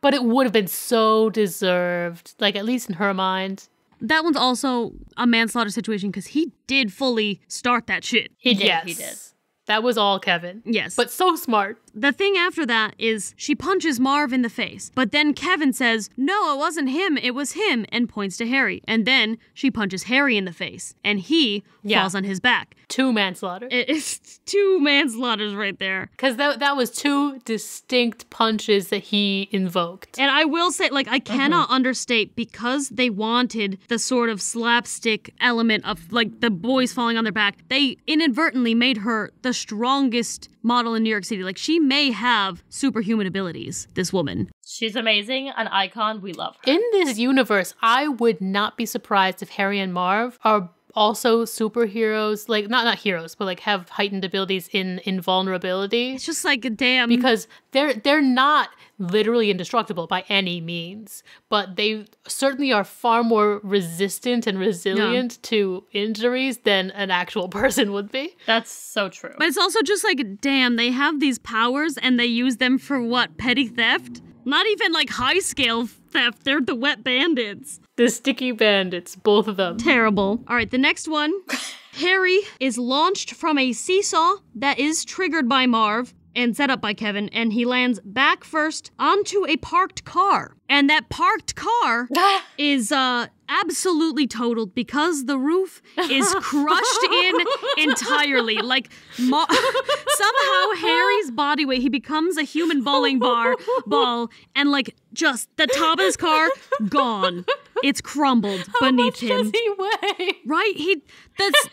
But it would have been so deserved, like at least in her mind. That one's also a manslaughter situation because he did fully start that shit. He did. yes, He did. That was all Kevin. Yes. But so smart. The thing after that is she punches Marv in the face. But then Kevin says, No, it wasn't him, it was him, and points to Harry. And then she punches Harry in the face. And he Yeah. falls on his back. Two manslaughter. It is two manslaughters right there. Because that, that was two distinct punches that he invoked. And I will say, like, I cannot mm-hmm. understate because they wanted the sort of slapstick element of like the boys falling on their back, they inadvertently made her the strongest model in New York City. Like, she may have superhuman abilities, this woman. She's amazing, an icon. We love her. In this universe, I would not be surprised if Harry and Marv are also superheroes, like not not heroes, but like have heightened abilities in invulnerability. It's just like, damn. because they're they're not literally indestructible by any means, but they certainly are far more resistant and resilient to injuries than an actual person would be. That's so true. But it's also just like, damn, they have these powers and they use them for what? Petty theft? Not even like high scale theft. They're the wet bandits. The sticky bandits, both of them. Terrible. All right, the next one. Harry is launched from a seesaw that is triggered by Marv and set up by Kevin, and he lands back first onto a parked car. And that parked car is uh absolutely totaled because the roof is crushed in entirely. Like Ma- somehow Harry's body weight, he becomes a human bowling bar ball, and like just the top of his car gone. It's crumbled How beneath him. he? Right? He that's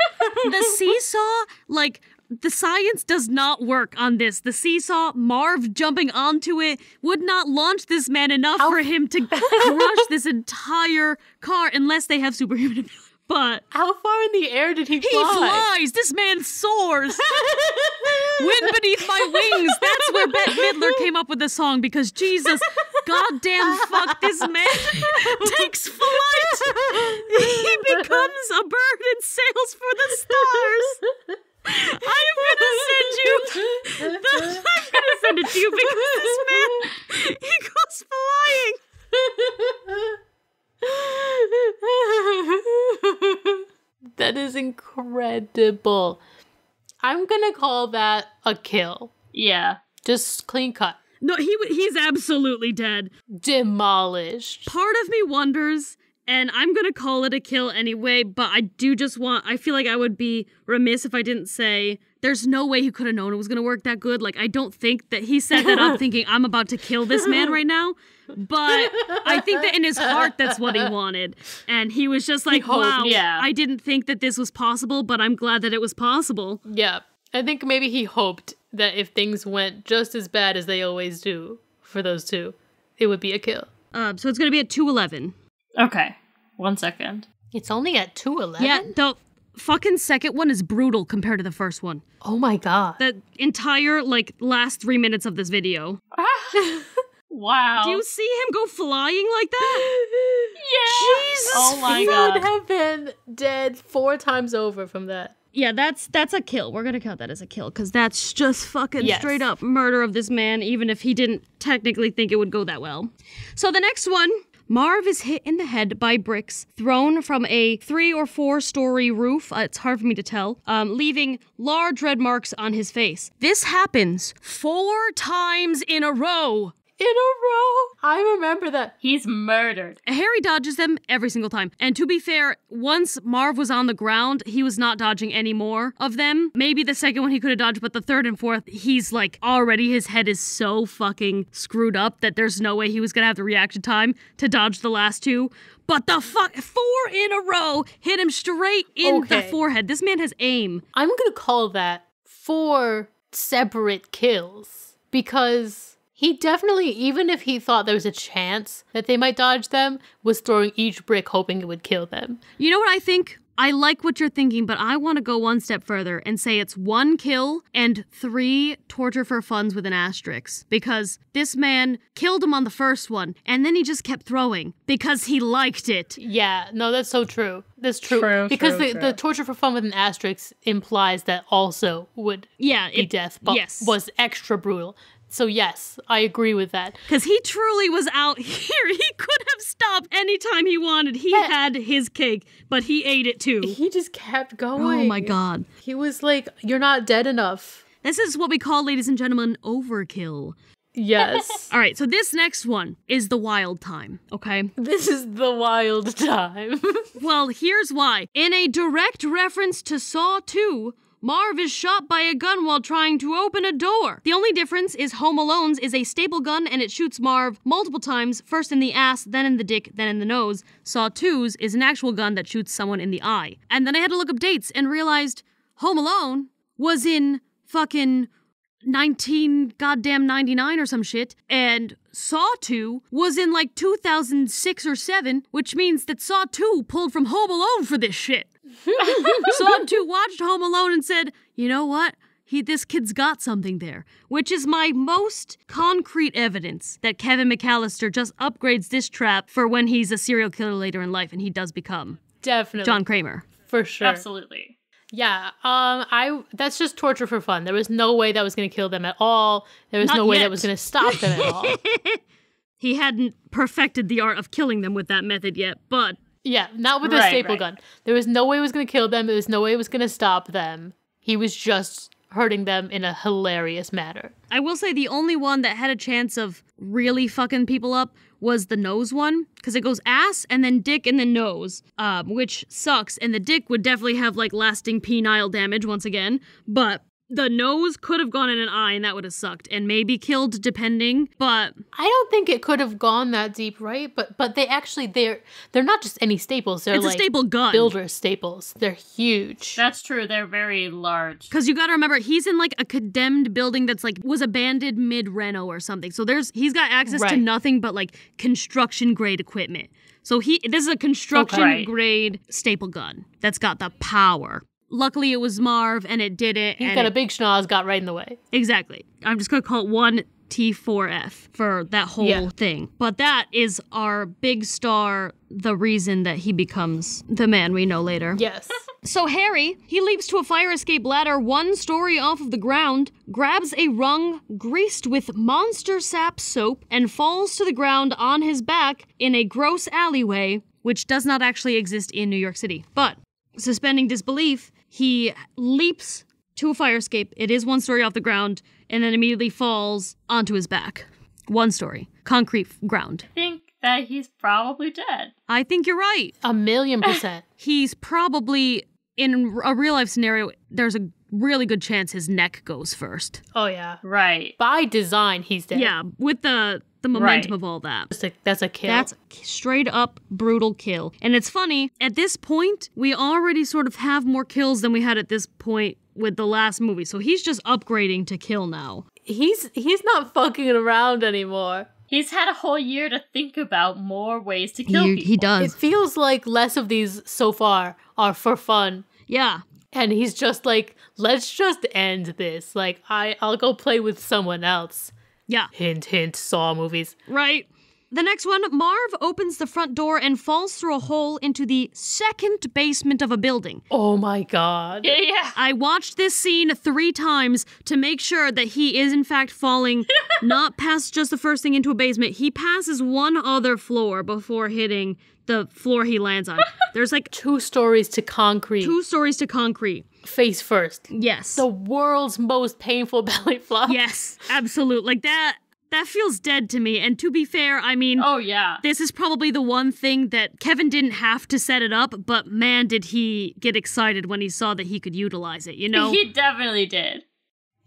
the seesaw, like the science does not work on this. The seesaw, Marv jumping onto it, would not launch this man enough for him to crush this entire car unless they have superhuman ability. But How far in the air did he fly? he flies. This man soars. Wind beneath my wings. That's where Bette Midler came up with the song because Jesus, goddamn fuck, this man takes flight. He becomes a bird and sails for the stars. I am gonna send you. The, I'm gonna send it to you because this man he goes flying. that is incredible. I'm gonna call that a kill. Yeah. Just clean cut. No, he he's absolutely dead. Demolished. part of me wonders and i'm gonna call it a kill anyway but i do just want i feel like i would be remiss if i didn't say there's no way he could have known it was gonna work that good like i don't think that he set that up thinking i'm about to kill this man right now but i think that in his heart that's what he wanted and he was just like hoped, wow yeah. i didn't think that this was possible but i'm glad that it was possible Yeah. I think maybe he hoped that if things went just as bad as they always do for those two, it would be a kill. uh, so it's gonna be at 211 Okay. One second. It's only at 211? yeah the fucking second one is brutal compared to the first one Oh my god. the entire like last three minutes of this video. Wow. Do you see him go flying like that? yeah. Jesus. Oh my he god. would have been dead four times over from that. Yeah, that's that's a kill. We're gonna count that as a kill because that's just fucking Yes. straight up murder of this man, even if he didn't technically think it would go that well. So the next one. Marv is hit in the head by bricks thrown from a three or four story roof. Uh, it's hard for me to tell, um, leaving large red marks on his face. This happens four times in a row. In a row. I remember that. He's murdered. Harry dodges them every single time. And to be fair, once Marv was on the ground, he was not dodging any more of them. Maybe the second one he could have dodged, but the third and fourth, he's like already his head is so fucking screwed up that there's no way he was gonna have the reaction time to dodge the last two. But the fuck, four in a row hit him straight in the forehead. This man has aim. I'm going to call that four separate kills because he definitely, even if he thought there was a chance that they might dodge them, was throwing each brick hoping it would kill them. You know what I think? I like what you're thinking, but I want to go one step further and say it's one kill and three torture for funds with an asterisk. Because this man killed him on the first one, and then he just kept throwing because he liked it. Yeah, no, that's so true. That's true. True, because true, the, the torture for fun with an asterisk implies that also would Yeah, be it, death, but yes. was extra brutal. So yes, I agree with that. Because he truly was out here. He could have stopped anytime he wanted. He Yeah. had his cake, but he ate it too. He just kept oh, going. Oh my god. He was like, "You're not dead enough." This is what we call, ladies and gentlemen, overkill. Yes. All right, so this next one is the wild time, okay? this is the wild time. Well, here's why. In a direct reference to Saw 2, Marv is shot by a gun while trying to open a door. The only difference is Home Alone's is a staple gun and it shoots Marv multiple times, first in the ass, then in the dick, then in the nose. Saw 2's is an actual gun that shoots someone in the eye. And then I had to look up dates and realized Home Alone was in fucking 19 goddamn 99 or some shit and Saw 2 was in like 2006 or 7 which means that Saw 2 pulled from Home Alone for this shit. Saw 2 watched Home Alone and said, "You know what? He this kid's got something there." Which is my most concrete evidence that Kevin McCallister just upgrades this trap for when he's a serial killer later in life and he does become Definitely. John Kramer. for sure. Absolutely. Yeah. Um I that's just torture for fun. There was no way that was going to kill them at all. There was Not no way yet. that was going to stop them at all. he hadn't perfected the art of killing them with that method yet, but Yeah, not with a Right, staple right. gun. There was no way it was going to kill them. There was no way it was going to stop them. He was just hurting them in a hilarious manner. I will say the only one that had a chance of really fucking people up was the nose one because it goes ass and then dick and then nose, um, which sucks. And the dick would definitely have like lasting penile damage once again, but the nose could have gone in an eye and that would have sucked and maybe killed depending. But I don't think it could have gone that deep, right? But but they actually they're they're not just any staples. They're it's like a staple gun. builder staples. They're huge. That's true. They're very large. Because you got to remember, he's in like a condemned building that's like was abandoned mid reno or something. So there's he's got access to nothing but like construction grade equipment. So he this is a construction Right. grade staple gun that's got the power. Luckily, it was Marv and it did it. He's got a big schnoz, got right in the way. exactly. I'm just gonna call it one T4F for that whole Yeah. thing. But that is our big star, the reason that he becomes the man we know later. Yes. So Harry, he leaps to a fire escape ladder one story off of the ground, grabs a rung greased with monster sap soap, and falls to the ground on his back in a gross alleyway, which does not actually exist in New York City. But suspending disbelief, he leaps to a fire escape. It is one story off the ground, and then immediately falls onto his back. One story, concrete ground. I think that he's probably dead. I think you're right. A million percent. he's probably in a real life scenario there's a really good chance his neck goes first Oh yeah. Right. By design, he's dead. yeah with the the momentum Right. of all that That's a, that's a kill. that's straight up brutal kill and it's funny at this point we already sort of have more kills than we had at this point with the last movie so he's just upgrading to kill now he's he's not fucking around anymore. He's had a whole year to think about more ways to kill he, people. he It feels like less of these so far are for fun. yeah And he's just like, let's just end this. Like, I, I'll go play with someone else. Yeah Hint, hint, Saw movies. Right. The next one Marv opens the front door and falls through a hole into the second basement of a building. Oh my god. Yeah, yeah. I watched this scene three times to make sure that he is, in fact, falling not past just the first thing into a basement. He passes one other floor before hitting the floor he lands on. There's like Two stories to concrete. two stories to concrete. Face first. Yes. The world's most painful belly flop. yes, absolute. Like that. That feels dead to me. And to be fair, I mean, Oh, yeah. this is probably the one thing that Kevin didn't have to set it up, but man, did he get excited when he saw that he could utilize it, you know? He definitely did.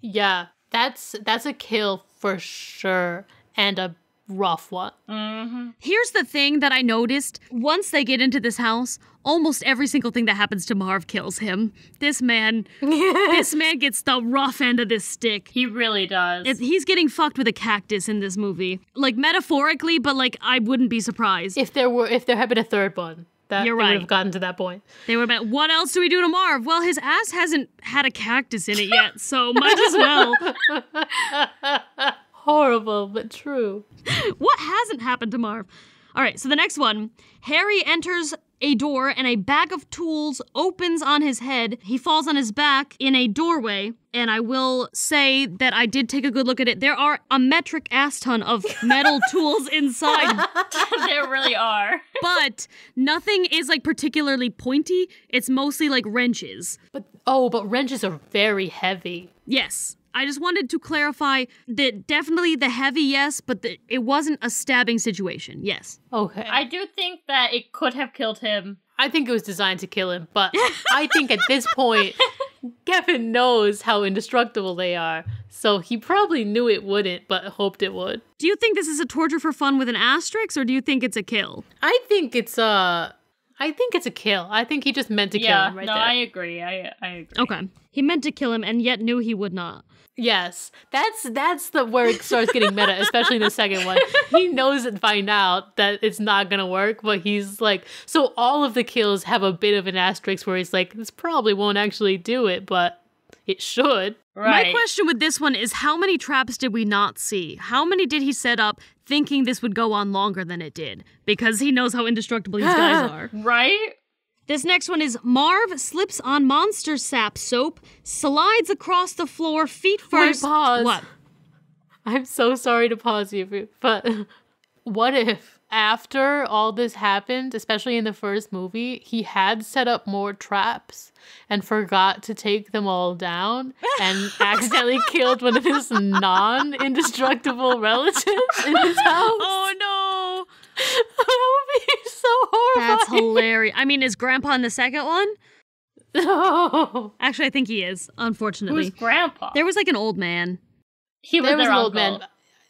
Yeah. That's that's a kill for sure. And a rough one. Mm-hmm. Here's the thing that I noticed. Once they get into this house, almost every single thing that happens to Marv kills him. This man, this man gets the rough end of this stick. He really does. He's getting fucked with a cactus in this movie. Like metaphorically, but like I wouldn't be surprised. If there were if there had been a third one, that You're they would have gotten to that point. They would have been, what else do we do to Marv? Well, his ass hasn't had a cactus in it yet, so might as well. Horrible, but true. What hasn't happened to Marv? All right, so the next one Harry enters a door and a bag of tools opens on his head. He falls on his back in a doorway. And I will say that I did take a good look at it. There are a metric ass ton of metal tools inside, there really are. but nothing is like particularly pointy. It's mostly like wrenches. But oh, but wrenches are very heavy. Yes. I just wanted to clarify that definitely the heavy, yes, but the, it wasn't a stabbing situation. Yes. Okay. I do think that it could have killed him. I think it was designed to kill him, but I think at this point, Kevin knows how indestructible they are. So he probably knew it wouldn't, but hoped it would. Do you think this is a torture for fun with an asterisk, or do you think it's a kill? I think it's a. I think it's a kill. I think he just meant to kill him right no, there. I agree. I I agree. Okay. He meant to kill him and yet knew he would not. Yes, that's that's the where it starts getting meta, especially in the second one. He knows it find out that it's not gonna work, but he's like, so all of the kills have a bit of an asterisk where he's like, this probably won't actually do it, but it should. Right. My question with this one is how many traps did we not see? How many did he set up thinking this would go on longer than it did? Because he knows how indestructible these guys are. Right? This next one is Marv slips on monster sap soap, slides across the floor feet Wait, first. pause. What? I'm so sorry to pause you, but what if after all this happened, especially in the first movie, he had set up more traps and forgot to take them all down and accidentally killed one of his non indestructible relatives in his oh, house? Oh no. that would be so horrifying. That's hilarious. I mean, is Grandpa in the second one? No. Actually, I think he is, unfortunately. Who's grandpa? there was like an old man. he was There was their an old uncle.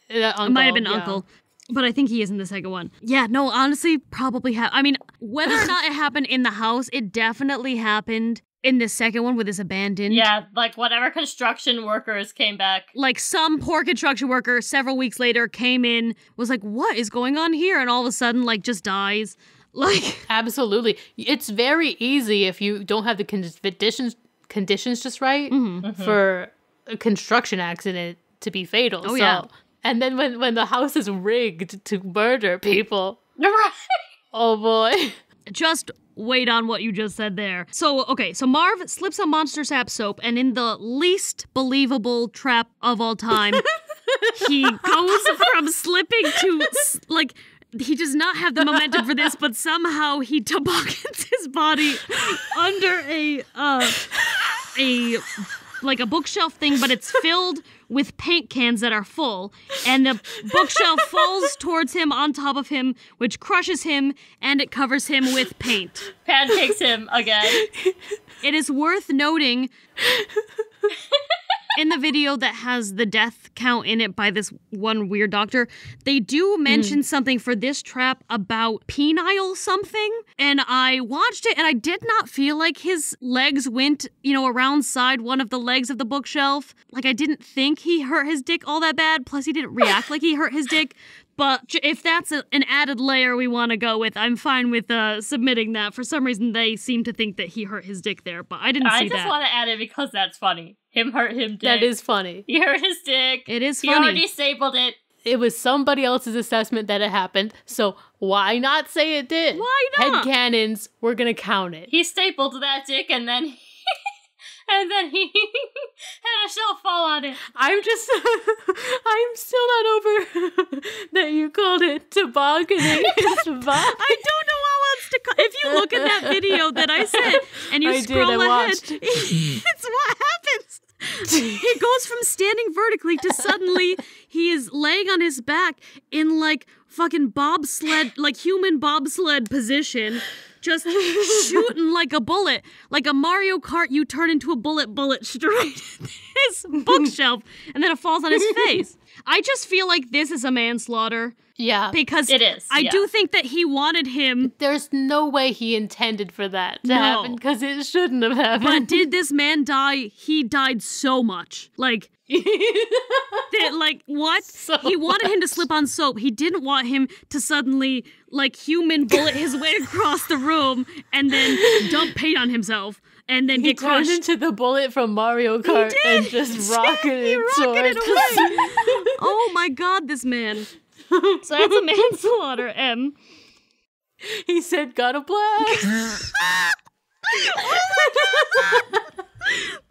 man. Uh, It might have been uncle, yeah. uncle. But I think he is in the second one. Yeah, no, honestly, probably have. I mean, whether or not it happened in the house, it definitely happened in the second one with this abandoned. Yeah, like whatever construction workers came back. Like some poor construction worker several weeks later came in, was like, what is going on here? And all of a sudden, like, just dies. Like, Absolutely. It's very easy if you don't have the conditions conditions just right Mm-hmm. for a construction accident to be fatal. Oh, so, yeah. And then when when the house is rigged to murder people, oh boy. just wait on what you just said there. So, okay, so Marv slips on Monster Sap soap, and in the least believable trap of all time, he goes from slipping to, like, he does not have the momentum for this, but somehow he toboggans his body under a, uh, a, like a bookshelf thing, but it's filled with paint cans that are full, and the bookshelf falls towards him on top of him, which crushes him, and it covers him with paint. Pancakes him again. It is worth noting in the video that has the death count in it by this one weird doctor, they do mention hmm. something for this trap about penile something. And I watched it and I did not feel like his legs went, you know, around side one of the legs of the bookshelf. Like I didn't think he hurt his dick all that bad. Plus, he didn't react like he hurt his dick. But if that's a, an added layer we want to go with, I'm fine with uh, submitting that. For some reason, they seem to think that he hurt his dick there, but I didn't see that. I just want to add it because that's funny. Him hurt him dick. That is funny. He hurt his dick. It is funny. He already stapled it. It was somebody else's assessment that it happened, so why not say it did? Why not? Head cannons, we're gonna count it. He stapled that dick and then and then he had a shell fall on it. I'm just, I'm still not over that you called it tobogganing. I don't know how else to. Co- if you look at that video that I sent and you I scroll I ahead, it's what happens. he goes from standing vertically to suddenly he is laying on his back in like fucking bobsled, like human bobsled position. Just shooting like a bullet, like a Mario Kart. You turn into a bullet, bullet straight at his bookshelf, and then it falls on his face. I just feel like this is a manslaughter Yeah, because It is, I yeah. do think that he wanted him there's no way he intended for that to No. happen because it shouldn't have happened. But did this man die? He died so much. Like, that, like what? So he wanted him to slip on soap. He didn't want him to suddenly, like, human bullet his way across the room and then dump paint on himself and then he get crushed. into the bullet from Mario Kart and just rocketed rocketed towards. away. oh my god, this man. So that's a manslaughter, M. he said, "Got a blast." oh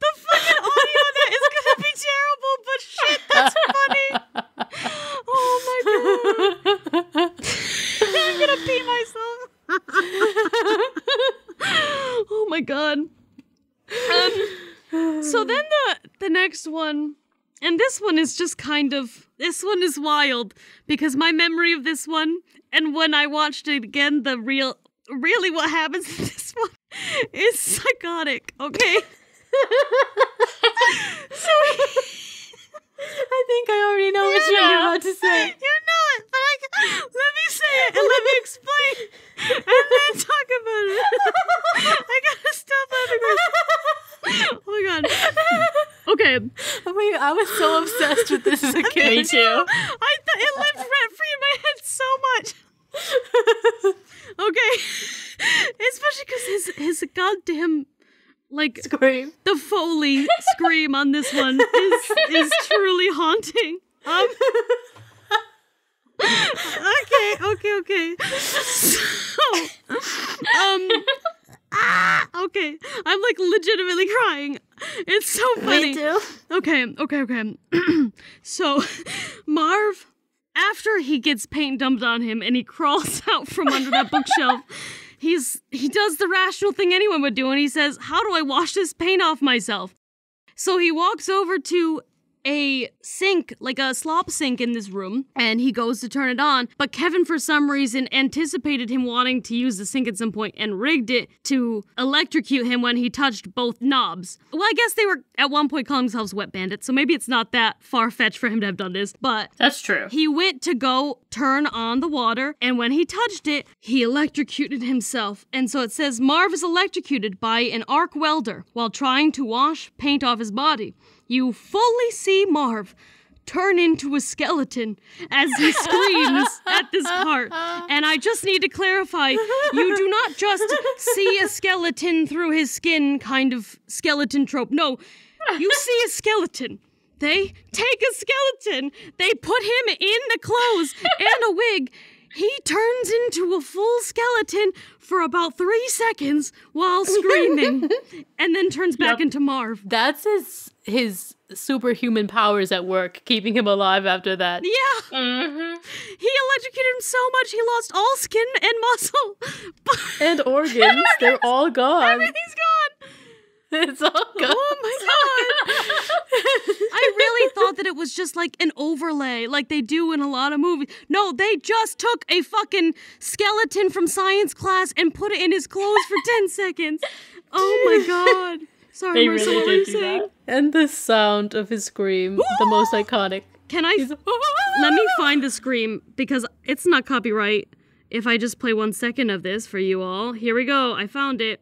The fucking audio on that is gonna be terrible, but shit, that's funny. Oh my god. Gonna pee myself. oh my god. Um, so then the the next one, and this one is just kind of this one is wild because my memory of this one, and when I watched it again, the real really what happens in this one is psychotic. Okay. so I think I already know what you're about to say. you know it, but I can, let me say it and let me explain, and then talk about it. I gotta stop laughing. Oh my god. Okay. I was so obsessed with this as a Me too. I thought it lived rent free in my head so much. okay. Especially because his his goddamn like Scream. the Foley scream on this one is is truly haunting. Um. okay, okay, okay. So, um. Ah, okay, I'm like legitimately crying. It's so funny. too. Okay, okay, okay. so, Marv after he gets on him and he crawls out from under that bookshelf, he's he does the rational thing anyone would do and he says, "How do I wash this paint off myself?" So he walks over to a sink, like a slop sink in this room, and he goes to turn it on. But Kevin, for some reason, anticipated him wanting to use the sink at some point and rigged it to electrocute him when he touched both knobs. Well, I guess they were at one point calling themselves wet bandits, so maybe it's not that far fetched for him to have done this. But That's true. he went to go turn on the water, and when he touched it, he electrocuted himself. And so it says Marv is electrocuted by an arc welder while trying to wash paint off his body. You fully see Marv turn into a skeleton as he screams at this part. And I just need to clarify you do not just see a skeleton through his skin kind of skeleton trope. No, you see a skeleton. They take a skeleton, they put him in the clothes and a wig. He turns into a full skeleton for about three seconds while screaming, and then turns back Yep. into Marv. That's his his superhuman powers at work, keeping him alive after that. Yeah, hmm he electrocuted him so much he lost all skin and muscle. And organs, they're all gone. everything's gone. It's all gone. Oh my god. I really thought that it was just like an overlay, like they do in a lot of movies. No, they just took a fucking skeleton from science class and put it in his clothes for 10 seconds. Oh my god. Sorry, They Marissa, really what were you saying? that. And the sound of his scream, the most iconic. Can I let me find the scream because it's not copyright. If I just play one second of this for you all, here we go. I found it.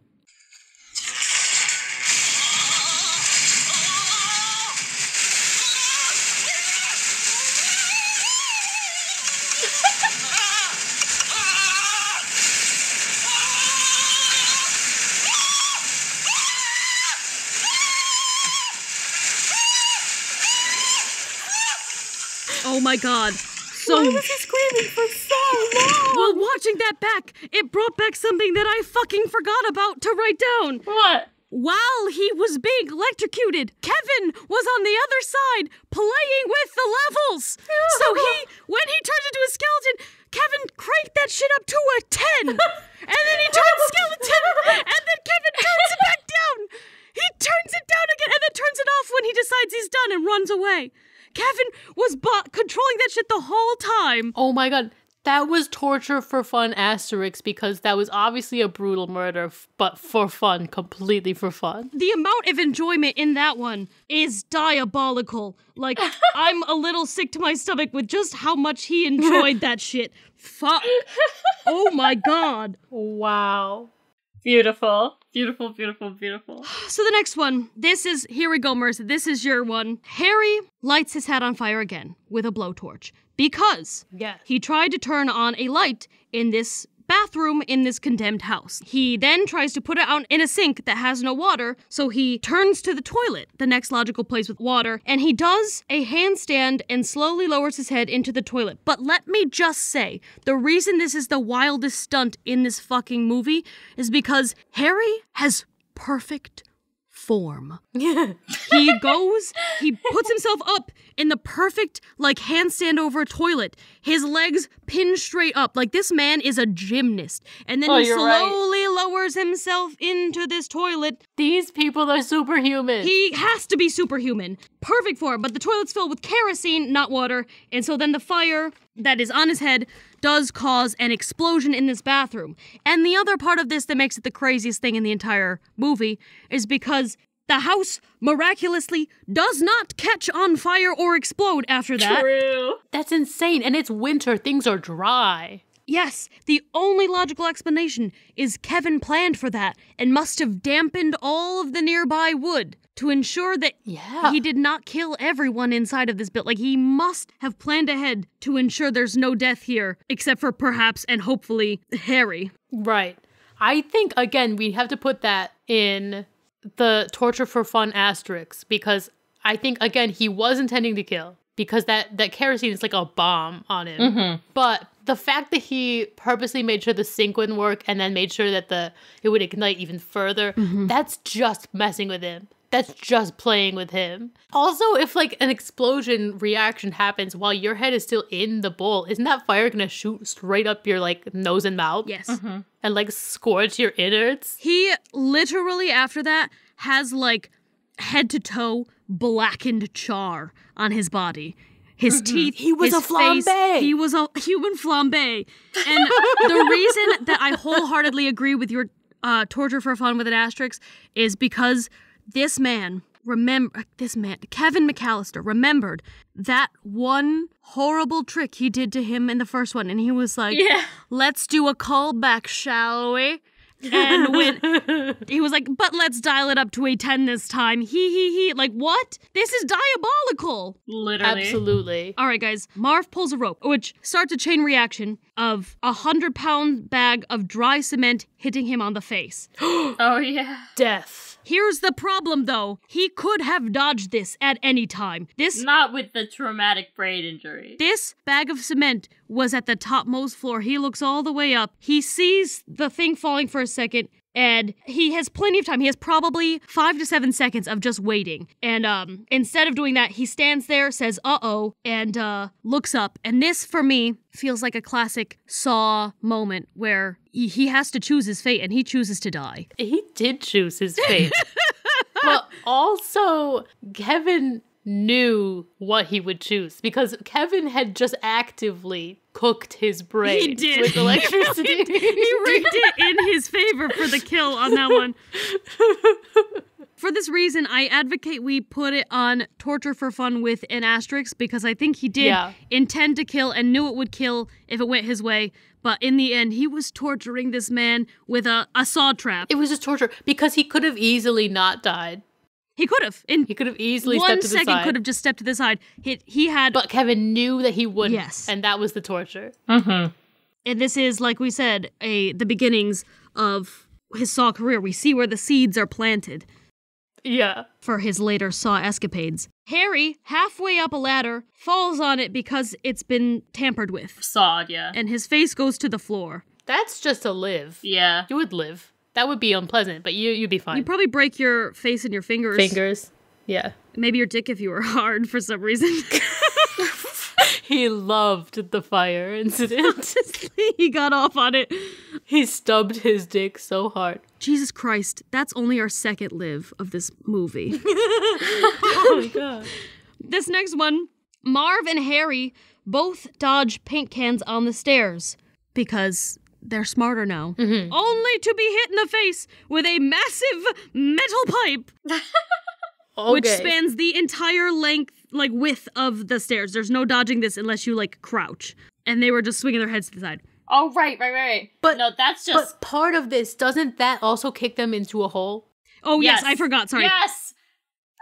My god. So screaming for so long? while watching that back, it brought back something that I fucking forgot about to write down. What? While he was being electrocuted, Kevin was on the other side playing with the levels. So he, when he turned into a skeleton, Kevin cranked that shit up to a 10. And then he turned skeleton, and then Kevin turns it back down. He turns it down again and then turns it off when he decides he's done and runs away. Kevin was bu- controlling that shit the whole time. Oh my god. That was torture for fun asterisk because that was obviously a brutal murder, but for fun, completely for fun. the amount of enjoyment in that one is diabolical. Like, I'm a little sick to my stomach with just how much he enjoyed that shit. Fuck. Oh my god. Wow. Beautiful. Beautiful, beautiful, beautiful. So the next one, this is, here we go, Mercy. This is your one. Harry lights his hat on fire again with a blowtorch because Yes. he tried to turn on a light in this bathroom in this condemned house. He then tries to put it out in a sink that has no water, so he turns to the toilet, the next logical place with water, and he does a handstand and slowly lowers his head into the toilet. But let me just say, the reason this is the wildest stunt in this fucking movie is because Harry has perfect form. he goes, he puts himself up in the perfect, like, handstand over a toilet. His legs pinned straight up. Like, this man is a gymnast. And then Oh, he you're right. slowly lowers himself into this toilet. These people are superhuman. He has to be superhuman. Perfect for it. But the toilet's filled with kerosene, not water. And so then the fire that is on his head does cause an explosion in this bathroom. And the other part of this that makes it the craziest thing in the entire movie is because the house miraculously does not catch on fire or explode after that. True. That's insane. And it's winter. Things are dry. Yes, the only logical explanation is Kevin planned for that and must have dampened all of the nearby wood to ensure that Yeah. he did not kill everyone inside of this building. Like, he must have planned ahead to ensure there's no death here, except for perhaps and hopefully Harry. Right. I think, again, we have to put that in the torture for fun asterisk because I think, again, he was intending to kill because that, that kerosene is like a bomb on him. Mm-hmm. But the fact that he purposely made sure the sink wouldn't work and then made sure that the it would ignite even further, mm-hmm. that's just messing with him. that's just playing with him. Also, if like an explosion reaction happens while your head is still in the bowl, isn't that fire gonna shoot straight up your like nose and mouth? Yes. Mm-hmm. And like scorch your innards? He literally, after that, has like head to toe blackened char on his body. His teeth. He was his a flambe. He was a human flambe. And the reason that I wholeheartedly agree with your uh, torture for fun with an asterisk is because this man remember this man Kevin McCallister remembered that one horrible trick he did to him in the first one, and he was like, Yeah. "Let's do a callback, shall we?" And when he was like, but let's dial it up to a 10 this time. He, he, he. Like, what? This is diabolical. Literally. Absolutely. All right, guys. Marv pulls a rope, which starts a chain reaction of a hundred pound bag of dry cement hitting him on the face. Oh yeah. Death. Here's the problem, though. He could have dodged this at any time. This Not with the traumatic brain injury. This bag of cement was at the topmost floor. He looks all the way up. He sees the thing falling for a second. And he has plenty of time. He has probably five to seven seconds of just waiting. And um, instead of doing that, he stands there, says "uh oh," and uh, looks up. And this, for me, feels like a classic Saw moment where he, he has to choose his fate, and he chooses to die. He did choose his fate. but also, Kevin knew what he would choose because Kevin had just actively cooked his brain He did. with electricity. he rigged it in his favor for the kill on that one. For this reason, I advocate we put it on torture for fun with an asterisk because I think he did Yeah. intend to kill and knew it would kill if it went his way. But in the end, he was torturing this man with a, a saw trap. It was just torture because he could have easily not died. He could have. In He could have easily one stepped to the second, side. could have just stepped to the side. He, he had. But Kevin knew that he wouldn't. Yes. And that was the torture. Mm-hmm. and this is, like we said, a the beginnings of his Saw career. We see where the seeds are planted. Yeah. for his later Saw escapades. Harry, halfway up a ladder, falls on it because it's been tampered with, Sawed, yeah. and his face goes to the floor. That's just a live. Yeah. You would live. That would be unpleasant, but you you'd be fine. You'd probably break your face and your fingers. Fingers. Yeah. Maybe your dick if you were hard for some reason. He loved the fire incident. he got off on it. he stubbed his dick so hard. Jesus Christ, that's only our second live of this movie. Oh my god. this next one, Marv and Harry both dodge paint cans on the stairs because they're smarter now. Mm-hmm. Only to be hit in the face with a massive metal pipe Okay. which spans the entire length, like width of the stairs. There's no dodging this unless you like crouch. And they were just swinging their heads to the side. Oh right, right, right. But- no, that's just But part of this doesn't that also kick them into a hole? Oh yes, Yes. I forgot. Sorry. yes.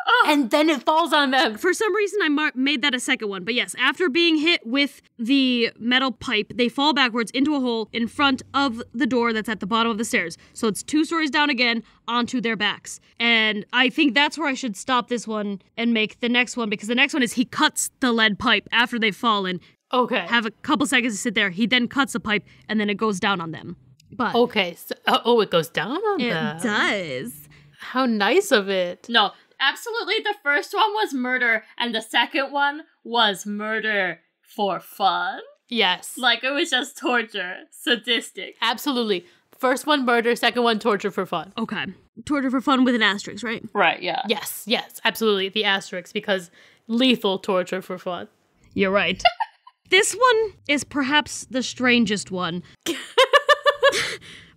Oh, And then it falls on them. For some reason, I mar- made that a second one. But yes, after being hit with the metal pipe, they fall backwards into a hole in front of the door that's at the bottom of the stairs. So it's two stories down again onto their backs. And I think that's where I should stop this one and make the next one because the next one is he cuts the lead pipe after they've fallen. Okay. Have a couple seconds to sit there. He then cuts the pipe and then it goes down on them. But okay. So, oh, it goes down on it them. does. How nice of it. no, absolutely. The first one was murder, and the second one was murder for fun. Yes. Like it was just torture, sadistic. Absolutely. First one murder, second one torture for fun. Okay. Torture for fun with an asterisk, right? Right. Yeah. Yes, yes, absolutely. The asterisk because lethal torture for fun. You're right. this one is perhaps the strangest one.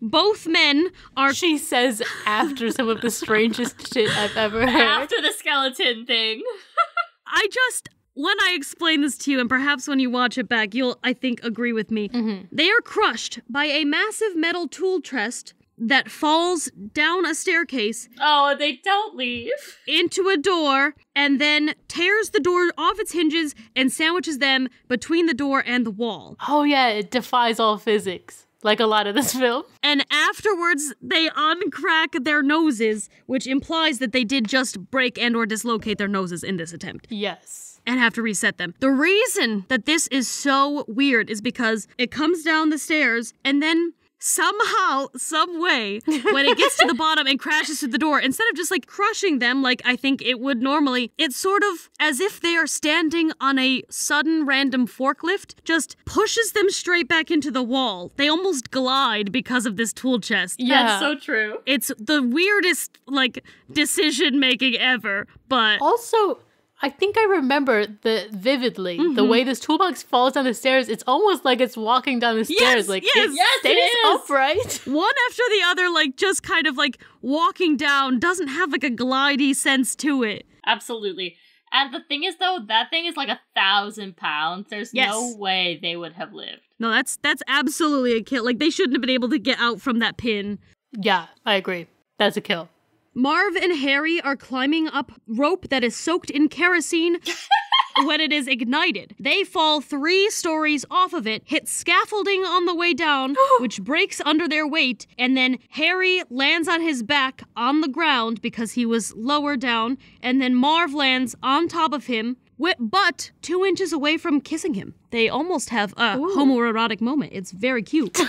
Both men are. She says after some of the strangest shit I've ever heard. After the skeleton thing. I just. When I explain this to you, and perhaps when you watch it back, you'll, I think, agree with me. Mm-hmm. They are crushed by a massive metal tool chest that falls down a staircase Oh, they don't leave. into a door and then tears the door off its hinges and sandwiches them between the door and the wall. Oh yeah, it defies all physics. Like a lot of this film. And afterwards, they uncrack their noses, which implies that they did just break and or dislocate their noses in this attempt Yes. and have to reset them. The reason that this is so weird is because it comes down the stairs and then somehow, some way, when it gets to the bottom and crashes through the door, instead of just like crushing them like I think it would normally, it's sort of as if they are standing on a sudden random forklift, just pushes them straight back into the wall. They almost glide because of this tool chest. Yeah. That's so true. It's the weirdest like decision making ever, but Also, I think I remember the vividly the Mm-hmm. way this toolbox falls down the stairs. It's almost like it's walking down the stairs. Yes, like yes, it yes, stays is. upright. one after the other, like just kind of like walking down, doesn't have like a glidey sense to it. Absolutely. And the thing is, though, that thing is like a thousand pounds. There's Yes. no way they would have lived. No, that's that's absolutely a kill. Like they shouldn't have been able to get out from that pin. Yeah, I agree. That's a kill. Marv and Harry are climbing up rope that is soaked in kerosene when it is ignited. They fall three stories off of it, hit scaffolding on the way down, which breaks under their weight, and then Harry lands on his back on the ground because he was lower down, and then Marv lands on top of him. But two inches away from kissing him. They almost have a homoerotic moment. It's very cute.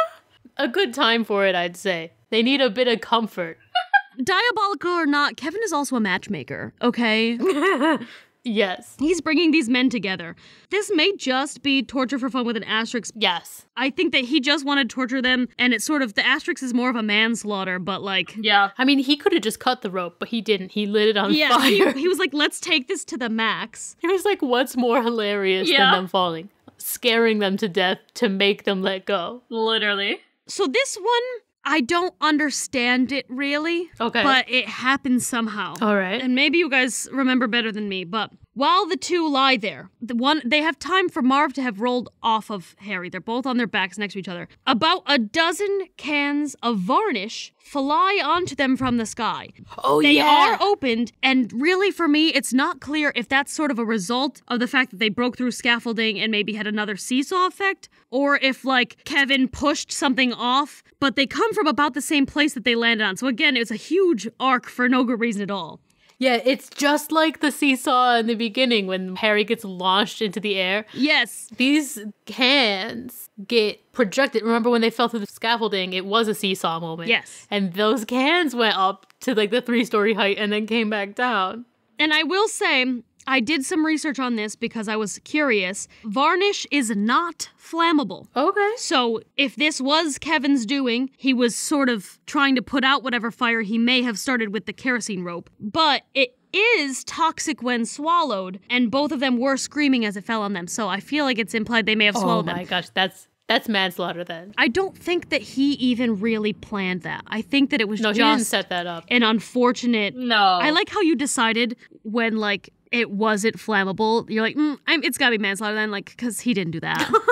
A good time for it, I'd say. They need a bit of comfort. Diabolical or not, Kevin is also a matchmaker, okay? Yes. He's bringing these men together. This may just be torture for fun with an asterisk. Yes. I think that he just wanted to torture them, and it's sort of the asterisk is more of a manslaughter, but like. Yeah. I mean, he could have just cut the rope, but he didn't. He lit it on Yeah, he, he was like, let's take this to the max. He was like, what's more hilarious Yeah. than them falling? Scaring them to death to make them let go. Literally. So this one, I don't understand it really. Okay. But it happens somehow. All right. And maybe you guys remember better than me, but while the two lie there, the one they have time for Marv to have rolled off of Harry. They're both on their backs next to each other. About a dozen cans of varnish fly onto them from the sky. oh, They yeah. They are opened, and really for me, it's not clear if that's sort of a result of the fact that they broke through scaffolding and maybe had another seesaw effect, or if like Kevin pushed something off, but they come from about the same place that they landed on. So again, it's a huge arc for no good reason at all. Yeah, it's just like the seesaw in the beginning when Harry gets launched into the air. Yes. These cans get projected. Remember when they fell through the scaffolding? It was a seesaw moment. Yes. And those cans went up to like the three story height and then came back down. And I will say, I did some research on this because I was curious. Varnish is not flammable. Okay. So, if this was Kevin's doing, he was sort of trying to put out whatever fire he may have started with the kerosene rope. But it is toxic when swallowed, and both of them were screaming as it fell on them. So, I feel like it's implied they may have swallowed oh them. Oh my them. gosh, that's that's manslaughter then. I don't think that he even really planned that. I think that it was No, he didn't set that up. an unfortunate No. I like how you decided when like it wasn't flammable. You're like, mm, I'm, it's gotta be manslaughter then, like, because he didn't do that.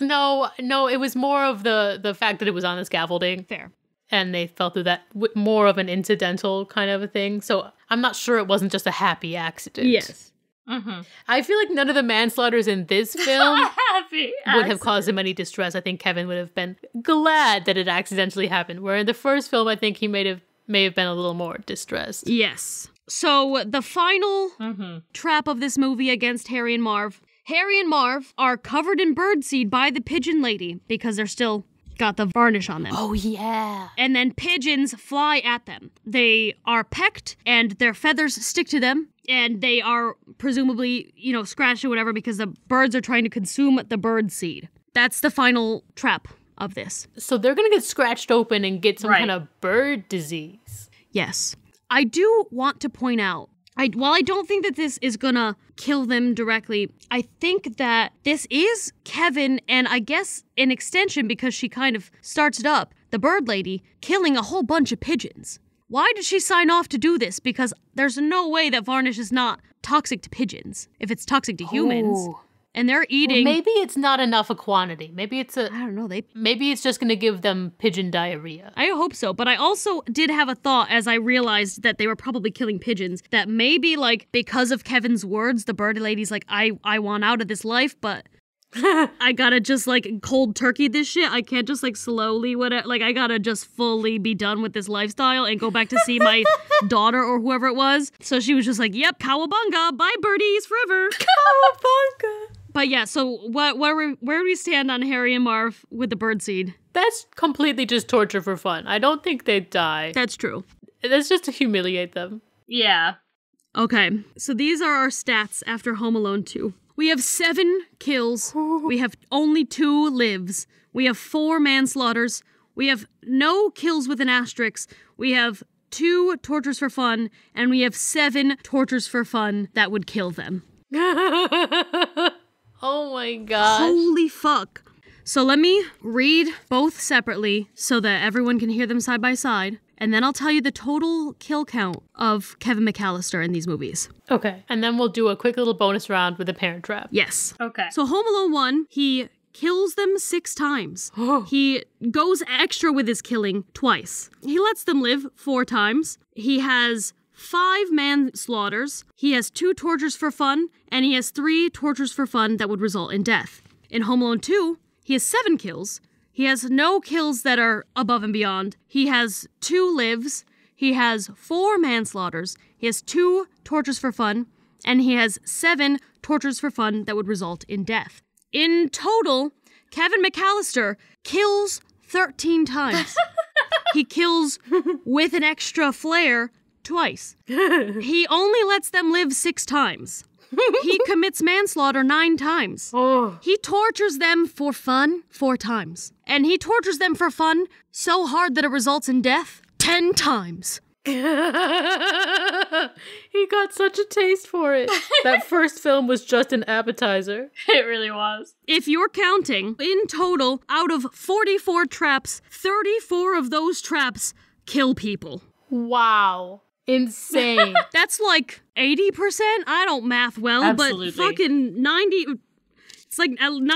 No, no, it was more of the the fact that it was on the scaffolding Fair. and they fell through that w- more of an incidental kind of a thing. So I'm not sure it wasn't just a happy accident. Mm-hmm. I feel like none of the manslaughters in this film Happy. would have caused him any distress. I think Kevin would have been glad that it accidentally happened. Where in the first film, I think he may have may have been a little more distressed. Yes. So the final Mm-hmm. trap of this movie against Harry and Marv. Harry and Marv are covered in birdseed by the pigeon lady because they're still got the varnish on them. Oh yeah. And then pigeons fly at them. They are pecked and their feathers stick to them and they are presumably, you know, scratched or whatever because the birds are trying to consume the bird seed. That's the final trap of this. So they're gonna get scratched open and get some Right. kind of bird disease. Yes. I do want to point out I while I don't think that this is gonna kill them directly, I think that this is Kevin and I guess an extension because she kind of starts it up, the bird lady killing a whole bunch of pigeons. Why did she sign off to do this? Because there's no way that varnish is not toxic to pigeons if it's toxic to humans. And they're eating Maybe it's not enough a quantity. Maybe it's a I don't know, they maybe it's just gonna give them pigeon diarrhea. I hope so, but I also did have a thought as I realized that they were probably killing pigeons that maybe like because of Kevin's words, the bird lady's like, I I want out of this life, but I gotta just like cold turkey this shit. I can't just like slowly whatever. Like I gotta just fully be done with this lifestyle and go back to see my daughter or whoever it was. So she was just like, "Yep, cowabunga, bye birdies forever." Cowabunga. But yeah, so what where we, where do we stand on Harry and Marv with the birdseed? That's completely just torture for fun. I don't think they'd die. That's true. That's just to humiliate them. Yeah. Okay, so these are our stats after Home Alone 2. We have seven kills. We have only two lives. We have four manslaughters. We have no kills with an asterisk. We have two tortures for fun. And we have seven tortures for fun that would kill them. oh my gosh. Holy fuck. So let me read both separately so that everyone can hear them side by side. And then I'll tell you the total kill count of Kevin McCallister in these movies. Okay. And then we'll do a quick little bonus round with the parent trap. Yes. Okay. So Home Alone 1, he kills them six times. he goes extra with his killing twice. He lets them live four times. He has five manslaughters. He has two tortures for fun, and he has three tortures for fun that would result in death. In Home Alone 2, he has seven kills. He has no kills that are above and beyond. He has two lives. He has four manslaughters. He has two tortures for fun. And he has seven tortures for fun that would result in death. In total, Kevin McCallister kills 13 times. he kills with an extra flare twice. he only lets them live six times. he commits manslaughter nine times. Oh. He tortures them for fun four times. And he tortures them for fun so hard that it results in death ten times. he got such a taste for it. that first film was just an appetizer. it really was. If you're counting, in total, out of 44 traps, 34 of those traps kill people. Wow. Insane. That's like 80%? I don't math well, Absolutely. but fucking 90 it's like uh, 90%,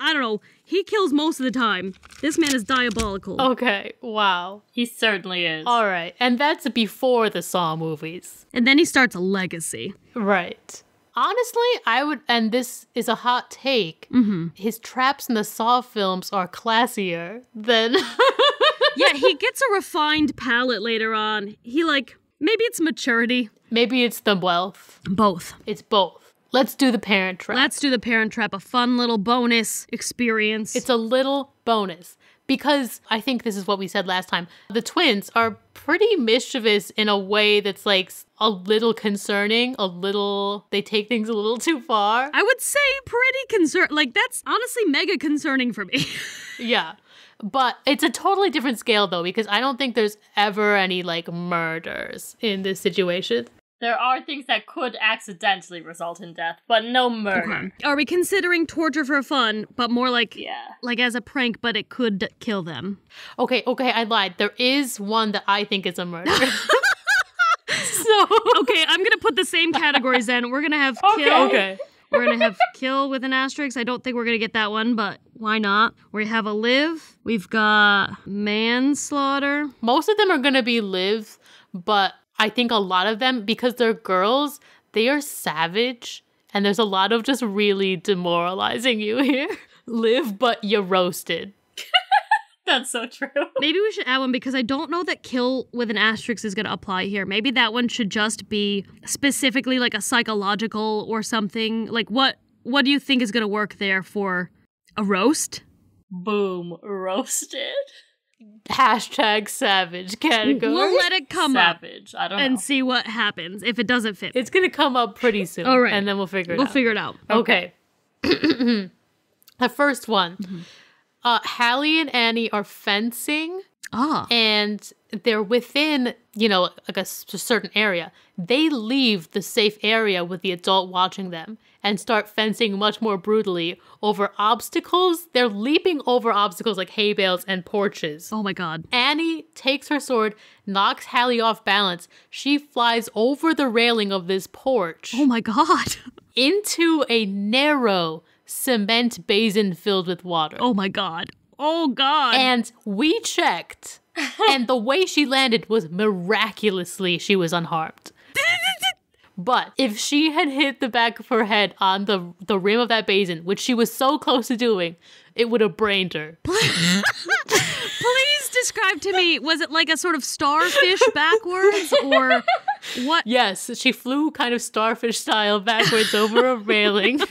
I don't know. He kills most of the time. This man is diabolical. okay. Wow. He certainly is. All right. And that's before the Saw movies. And then he starts a legacy. Right. Honestly, I would, and this is a hot take. His traps in the Saw films are classier than. yeah, he gets a refined palette later on. He like maybe it's maturity. Maybe it's the wealth. Both. It's both. Let's do the parent trap. Let's do the parent trap, a fun little bonus experience. It's a little bonus because I think this is what we said last time. The twins are pretty mischievous in a way that's like a little concerning, a little, they take things a little too far. I would say pretty concern like that's honestly mega concerning for me. Yeah. But it's a totally different scale though, because I don't think there's ever any like murders in this situation. There are things that could accidentally result in death, but no murder. Are we considering torture for fun, but more like Yeah. like as a prank, but it could kill them? Okay, okay, I lied. There is one that I think is a murder. so Okay, I'm gonna put the same categories in. We're gonna have Okay. kill. okay. We're gonna have kill with an asterisk. I don't think we're gonna get that one, but why not? We have a live. We've got manslaughter. Most of them are gonna be live, but I think a lot of them, because they're girls, they are savage, and there's a lot of just really demoralizing you here. live, but you're roasted. That's so true. Maybe we should add one because I don't know that kill with an asterisk is gonna apply here. Maybe that one should just be specifically like a psychological or something. Like what what do you think is gonna work there for a roast? Boom. Roasted. Hashtag savage category. We'll let it come up Savage. I don't know. and see what happens if it doesn't fit. it's gonna come up pretty soon. All right. And then we'll figure it out. we'll out. figure it out. Okay. the first one. Uh, Hallie and Annie are fencing Ah. and they're within, you know, like a certain area. They leave the safe area with the adult watching them and start fencing much more brutally over obstacles. They're leaping over obstacles like hay bales and porches. Oh my god. Annie takes her sword, knocks Hallie off balance. She flies over the railing of this porch Oh my god. into a narrow cement basin filled with water. Oh my god. Oh god. And we checked, and the way she landed was miraculously she was unharmed. But if she had hit the back of her head on the the rim of that basin, which she was so close to doing, it would have brained her. Please describe to me, was it like a sort of starfish backwards or what? Yes, she flew kind of starfish style backwards over a railing.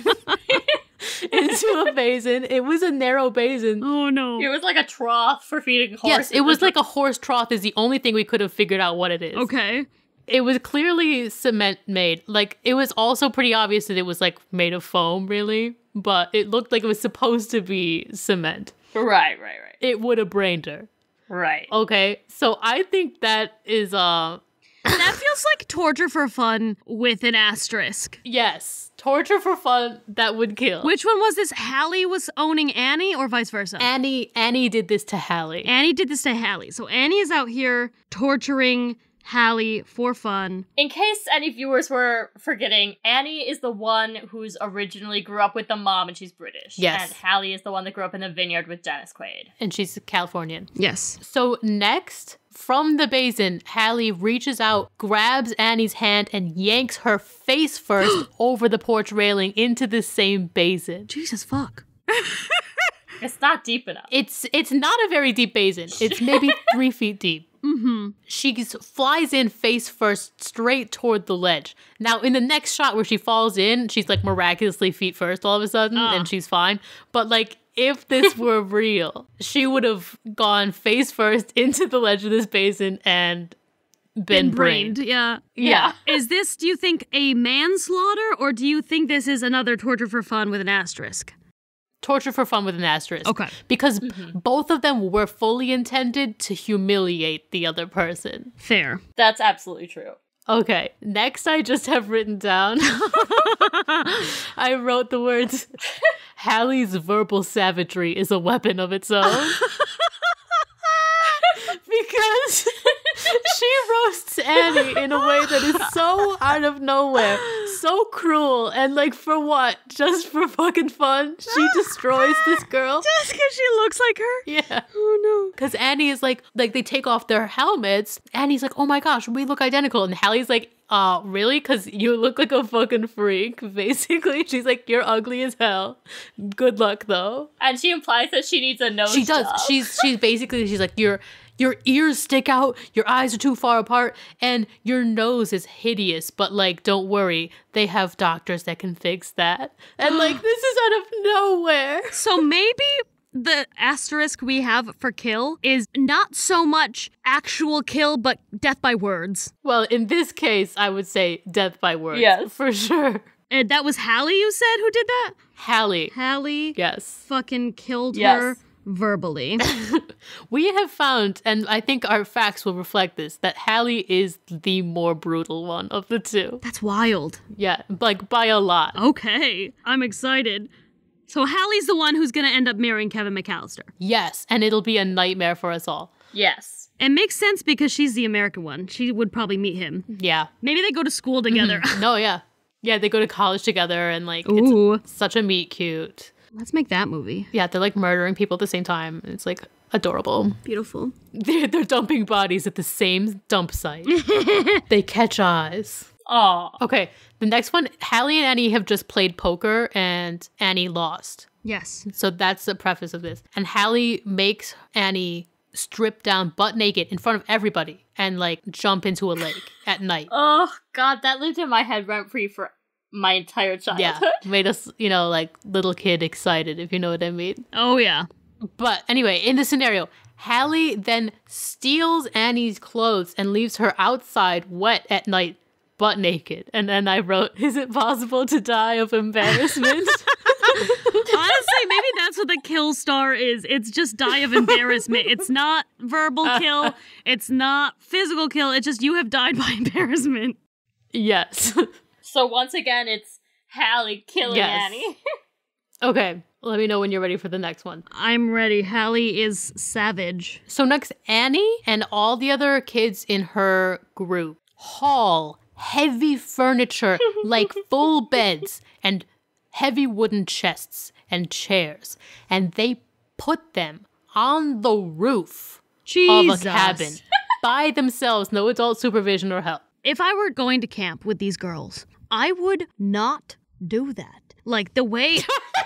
into a basin. It was a narrow basin. Oh no. It was like a trough for feeding horses. Yes, it was like a horse trough is the only thing we could have figured out what it is. Okay. It was clearly cement made. Like it was also pretty obvious that it was like made of foam, really, but it looked like it was supposed to be cement. right, right, right, It would have brained her. right. Okay, so I think that is uh That feels like torture for fun with an asterisk. yes, torture for fun that would kill. Which one was this? Hallie was owning Annie or vice versa? Annie Annie did this to Hallie. Annie did this to Hallie. So Annie is out here torturing Hallie for fun. In case any viewers were forgetting, Annie is the one who's originally grew up with the mom and she's British. Yes. And Hallie is the one that grew up in the vineyard with Dennis Quaid. and she's Californian. Yes. So next, from the basin, Hallie reaches out, grabs Annie's hand, and yanks her face first over the porch railing into the same basin. Jesus fuck. It's not deep enough. It's it's not a very deep basin. It's maybe three feet deep. Mm-hmm. She flies in face first, straight toward the ledge. Now, in the next shot where she falls in, she's like miraculously feet first all of a sudden, Ah. and she's fine. But like, if this were real, she would have gone face first into the ledge of this basin and been, brained. Yeah. Yeah. Is this, do you think, a manslaughter or do you think this is another torture for fun with an asterisk? Torture for fun with an asterisk. Okay. Because mm-hmm. both of them were fully intended to humiliate the other person. Fair. That's absolutely true. Okay, next I just have written down. I wrote the words Hallie's verbal savagery is a weapon of its own. because she roasts Annie in a way that is so out of nowhere, so cruel, and like for what? Just for fucking fun? She destroys this girl. Just because she looks like her? Yeah. Oh no. Because Annie is like, like they take off their helmets. Annie's like, oh my gosh, we look identical. And Hallie's like, uh, really? Because you look like a fucking freak, basically. She's like, you're ugly as hell. Good luck, though. And she implies that she needs a nose. She does. job. She's she's basically she's like, your your ears stick out, your eyes are too far apart, and your nose is hideous. But like, don't worry, they have doctors that can fix that. And like, this is out of nowhere. So maybe the asterisk we have for kill is not so much actual kill, but death by words. Well, in this case, I would say death by words. Yes. for sure. And that was Hallie you said who did that? Hallie. Hallie Yes. fucking killed Yes. her verbally. We have found, and I think our facts will reflect this, that Hallie is the more brutal one of the two. That's wild. Yeah, like by a lot. Okay, I'm excited. So Hallie's the one who's gonna end up marrying Kevin McCallister. Yes, and it'll be a nightmare for us all. Yes. It makes sense because she's the American one. She would probably meet him. Yeah. Maybe they go to school together. Mm-hmm. No, yeah. Yeah, they go to college together and like Ooh. it's such a meet cute. Let's make that movie. Yeah, they're like murdering people at the same time. It's like adorable. Beautiful. They're, they're dumping bodies at the same dump site. they catch eyes. Oh. Okay, the next one, Hallie and Annie have just played poker and Annie lost. Yes. So that's the preface of this. And Hallie makes Annie strip down butt naked in front of everybody and like jump into a lake at night. Oh God, that lived in my head rent free for my entire childhood. Yeah, made us, you know, like little kid excited, if you know what I mean. Oh yeah. But anyway, in the scenario, Hallie then steals Annie's clothes and leaves her outside wet at night, butt naked. And then I wrote, Is it possible to die of embarrassment? Honestly, maybe that's what the kill star is. It's just die of embarrassment. It's not verbal kill. It's not physical kill. It's just you have died by embarrassment. yes. So once again, it's Hallie killing Yes. Annie. okay, let me know when you're ready for the next one. I'm ready. Hallie is savage. So next, Annie and all the other kids in her group haul heavy furniture like full beds and heavy wooden chests and chairs, and they put them on the roof Jesus. of a cabin by themselves, no adult supervision or help. If I were going to camp with these girls, I would not do that. Like the way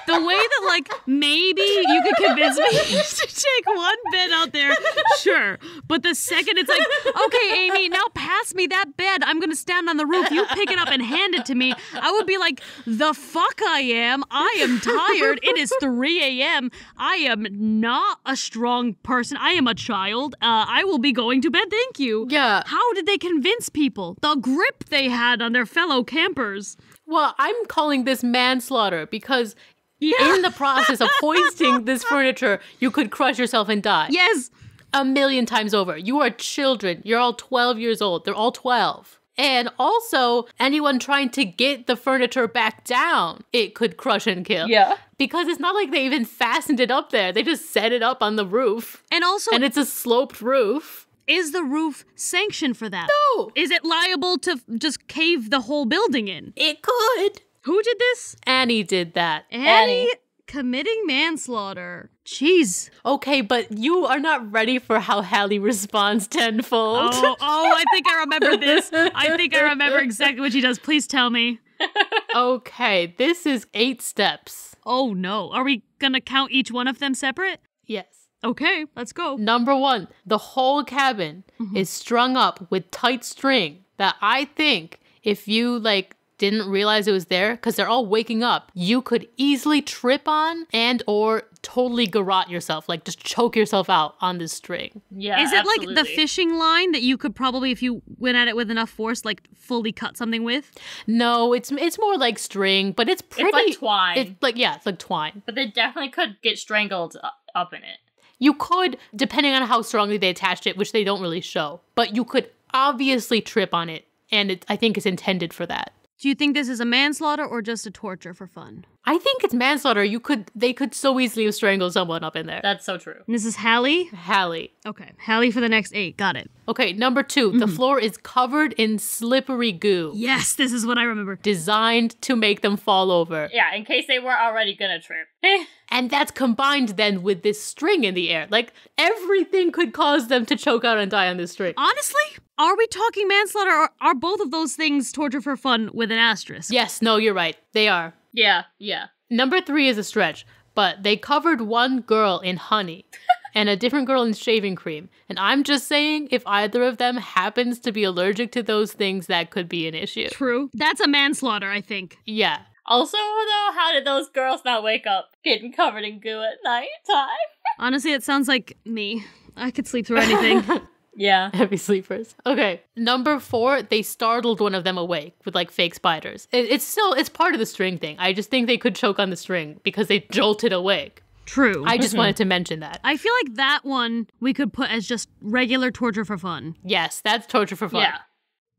the way that like maybe you could convince me to take one bed out there, Sure. But the second it's like, okay, Amy, now pass me that bed. I'm going to stand on the roof. You pick it up and hand it to me. I would be like, the fuck I am. I am tired. It is 3 a.m. I am not a strong person. I am a child. Uh, I will be going to bed. Thank you. Yeah. How did they convince people? The grip they had on their fellow campers. Well, I'm calling this manslaughter because Yeah. in the process of hoisting this furniture, you could crush yourself and die. Yes. a million times over. You are children. You're all 12 years old. They're all 12. And also, anyone trying to get the furniture back down, it could crush and kill. Yeah. Because it's not like they even fastened it up there. They just set it up on the roof. And also, And it's a sloped roof. Is the roof sanctioned for that? No, Is it liable to just cave the whole building in? it could. Who did this? Annie did that. Annie, Annie. committing manslaughter. Jeez. Okay, but you are not ready for how Hallie responds tenfold. Oh, oh, I think I remember this. I think I remember exactly what she does. Please tell me. okay, this is eight steps. Oh no. Are we gonna count each one of them separate? Yes. Okay, let's go. Number one, the whole cabin mm-hmm. is strung up with tight string that I think if you like didn't realize it was there because they're all waking up, you could easily trip on and or totally garrote yourself, like just choke yourself out on this string. Yeah. Is it like the fishing line that you could probably, if you went at it with enough force, like fully cut something with? No, it's it's more like string, but it's pretty like twine. It's like yeah, it's like twine. But they definitely could get strangled uh, up in it. You could, depending on how strongly they attached it, which they don't really show, but you could obviously trip on it, and it, I think it's intended for that. Do you think this is a manslaughter or just a torture for fun? I think it's manslaughter. You could, they could so easily have strangled someone up in there. That's so true. And this is Hallie? Hallie. Okay. Hallie for the next eight. Got it. Okay, number 2 the mm-hmm. floor is covered in slippery goo, Yes, this is what I remember. designed to make them fall over. Yeah, in case they were already gonna trip. And that's combined then with this string in the air. Like everything could cause them to choke out and die on this string. Honestly, are we talking manslaughter or are both of those things torture for fun with an asterisk? Yes, no, you're right. They are. yeah, yeah. Number three is a stretch, but they covered one girl in honey and a different girl in shaving cream. And I'm just saying, if either of them happens to be allergic to those things, that could be an issue. True. That's a manslaughter, I think. Yeah. Also, though, how did those girls not wake up getting covered in goo at night time? Honestly, it sounds like me. I could sleep through anything. Yeah. Heavy sleepers. Okay. Number four, they startled one of them awake with like fake spiders. It- it's still, it's part of the string thing. I just think they could choke on the string because they jolted awake. True. I just wanted to mention that. I feel like that one we could put as just regular torture for fun. Yes, that's torture for fun. Yeah.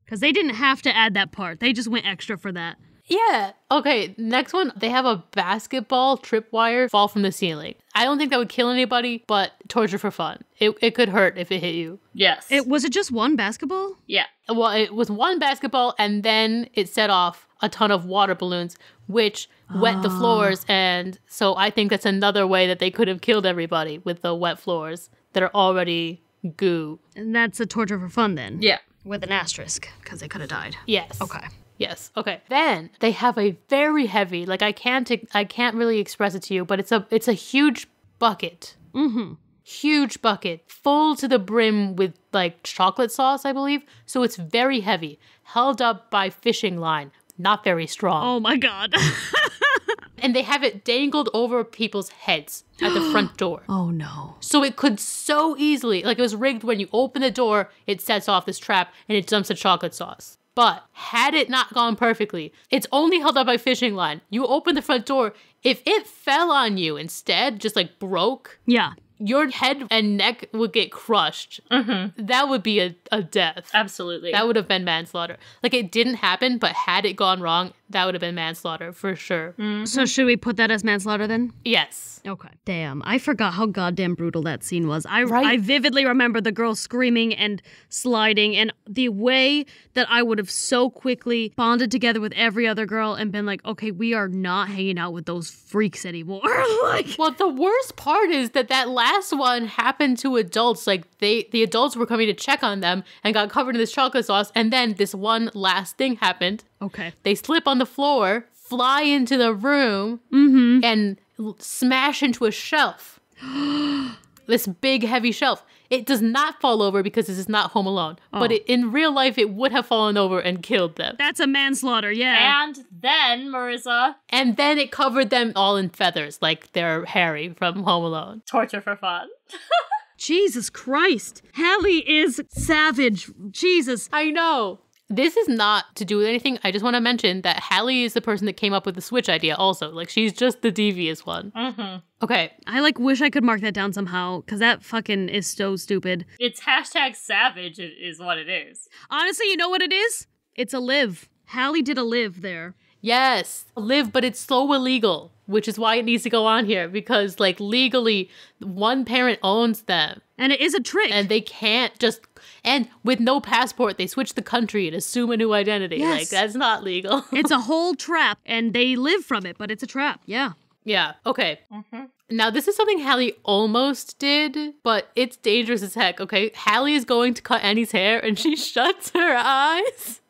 Because they didn't have to add that part. They just went extra for that. Yeah. Okay, next one. They have a basketball tripwire fall from the ceiling. I don't think that would kill anybody, but torture for fun. It, it could hurt if it hit you. Yes. It was it just one basketball? yeah. Well, it was one basketball, and then it set off a ton of water balloons, which wet the floors. Ah. And so I think that's another way that they could have killed everybody with the wet floors that are already goo. And that's a torture for fun then. Yeah. With an asterisk, because they could have died. Yes. Okay. Yes. Okay. Then they have a very heavy, like I can't, I can't really express it to you, but it's a, it's a huge bucket. Mm-hmm. Huge bucket, full to the brim with like chocolate sauce, I believe. So it's very heavy, held up by fishing line, not very strong. Oh my god. And they have it dangled over people's heads at the front door. oh no. So it could so easily, like it was rigged when you open the door, it sets off this trap and it dumps the chocolate sauce. But had it not gone perfectly, it's only held up by fishing line. You open the front door, if it fell on you instead, just like broke, Yeah. your head and neck would get crushed. Mm-hmm. That would be a, a death. Absolutely. That would have been manslaughter. Like it didn't happen, but had it gone wrong, that would have been manslaughter for sure. So mm-hmm. should we put that as manslaughter then? Yes. Okay. Damn, I forgot how goddamn brutal that scene was. I Right? I vividly remember the girl screaming and sliding and the way that I would have so quickly bonded together with every other girl and been like, "Okay, we are not hanging out with those freaks anymore." like Well, the worst part is that that last one happened to adults. Like they, the adults were coming to check on them and got covered in this chocolate sauce. And then this one last thing happened. Okay. They slip on the floor, fly into the room, Mhm. and l- smash into a shelf. this big heavy shelf. It does not fall over because this is not Home Alone. But Oh. it, in real life, it would have fallen over and killed them. That's a manslaughter, yeah. And then, Marissa, And then it covered them all in feathers, like they're Harry from Home Alone. torture for fun. Jesus Christ. Hallie is savage. Jesus. I know. This is not to do with anything. I just want to mention that Hallie is the person that came up with the Switch idea, also. Like, she's just the devious one. Mm-hmm. Okay. I like wish I could mark that down somehow because that fucking is so stupid. It's hashtag savage i- is what it is. Honestly, you know what it is? It's a live. Hallie did a live there. Yes, A live, but it's so illegal, which is why it needs to go on here because, like, legally, one parent owns them And it is a trick. and they can't just. And with no passport, they switch the country and assume a new identity. Like, that's not legal. it's a whole trap and they live from it, but it's a trap. Yeah. yeah, okay. Mm-hmm. Now, this is something Hallie almost did, but it's dangerous as heck, okay? Hallie is going to cut Annie's hair and she shuts her eyes.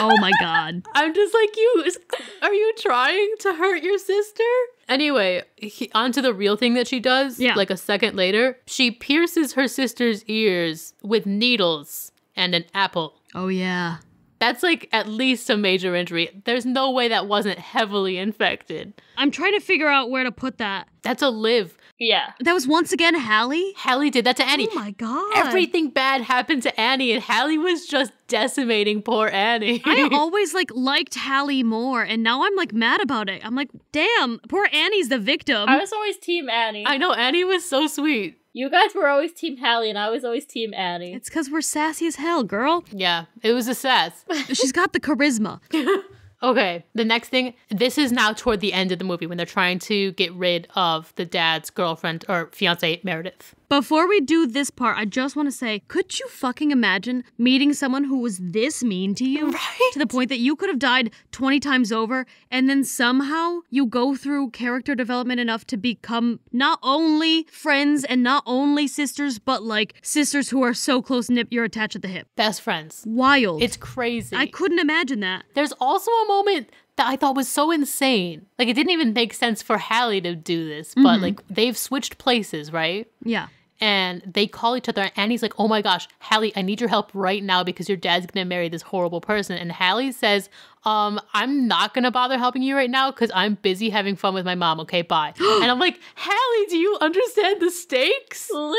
Oh my god. I'm just like, you, is- are you trying to hurt your sister? Anyway, he, on to the real thing that she does. Yeah. Like a second later, she pierces her sister's ears with needles and an apple. Oh yeah. That's like at least a major injury. There's no way that wasn't heavily infected. I'm trying to figure out where to put that. That's a live. Yeah. That was once again Hallie? Hallie did that to Annie. Oh my god. Everything bad happened to Annie, and Hallie was just decimating poor Annie. I always like liked Hallie more, and now I'm like mad about it. I'm like, damn, poor Annie's the victim. I was always Team Annie. I know Annie was so sweet. you guys were always Team Hallie, and I was always Team Annie. it's because we're sassy as hell, girl. Yeah, it was a sass. She's got the charisma. Okay, the next thing, this is now toward the end of the movie when they're trying to get rid of the dad's girlfriend or fiance, Meredith. Before we do this part, I just want to say, could you fucking imagine meeting someone who was this mean to you? Right. To the point that you could have died 20 times over, and then somehow you go through character development enough to become not only friends and not only sisters, but like sisters who are so close knit you're attached at the hip. Best friends. Wild. It's crazy. I couldn't imagine that. There's also a moment that I thought was so insane. Like, it didn't even make sense for Hallie to do this, but mm-hmm. like, they've switched places, right? Yeah. and they call each other and Annie's like, "Oh my gosh, Hallie, I need your help right now because your dad's going to marry this horrible person." And Hallie says, "Um, I'm not going to bother helping you right now cuz I'm busy having fun with my mom. Okay, bye." and I'm like, "Hallie, do you understand the stakes? Literally.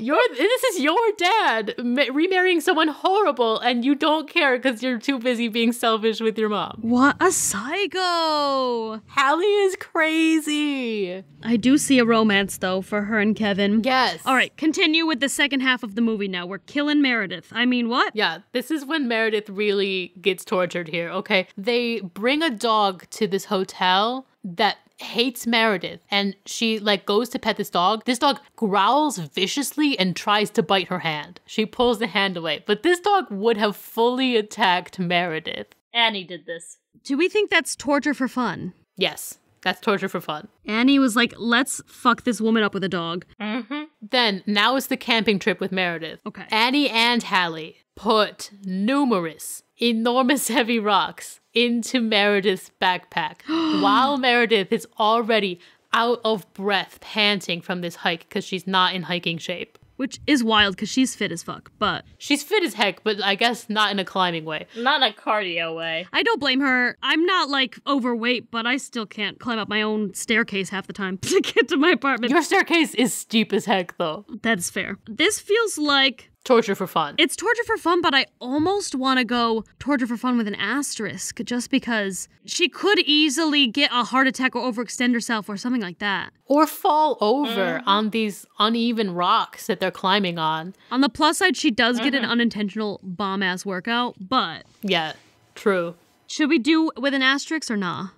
Your this is your dad ma- remarrying someone horrible and you don't care cuz you're too busy being selfish with your mom." What a psycho. Hallie is crazy. I do see a romance though for her and Kevin. Yes. All right, continue with the second half of the movie now. We're killing Meredith. I mean, what? Yeah, this is when Meredith really gets tortured here, okay? They bring a dog to this hotel that hates Meredith and she like goes to pet this dog. This dog growls viciously and tries to bite her hand. She pulls the hand away, but this dog would have fully attacked Meredith. Annie did this. Do we think that's torture for fun? Yes, that's torture for fun. Annie was like, let's fuck this woman up with a dog. Mm-hmm. Then, now is the camping trip with Meredith. Okay. Annie and Hallie put numerous, enormous heavy rocks into Meredith's backpack while Meredith is already out of breath, panting from this hike because she's not in hiking shape. Which is wild because she's fit as fuck, but She's fit as heck, but I guess not in a climbing way. Not in a cardio way. I don't blame her. I'm not like overweight, but I still can't climb up my own staircase half the time to get to my apartment. Your staircase is steep as heck, though. That's fair. This feels like Torture for fun. it's torture for fun, but I almost want to go torture for fun with an asterisk just because she could easily get a heart attack or overextend herself or something like that. or fall over mm-hmm. on these uneven rocks that they're climbing on. On the plus side, she does get an mm-hmm. unintentional bomb ass workout, but Yeah, true. should we do with an asterisk or nah?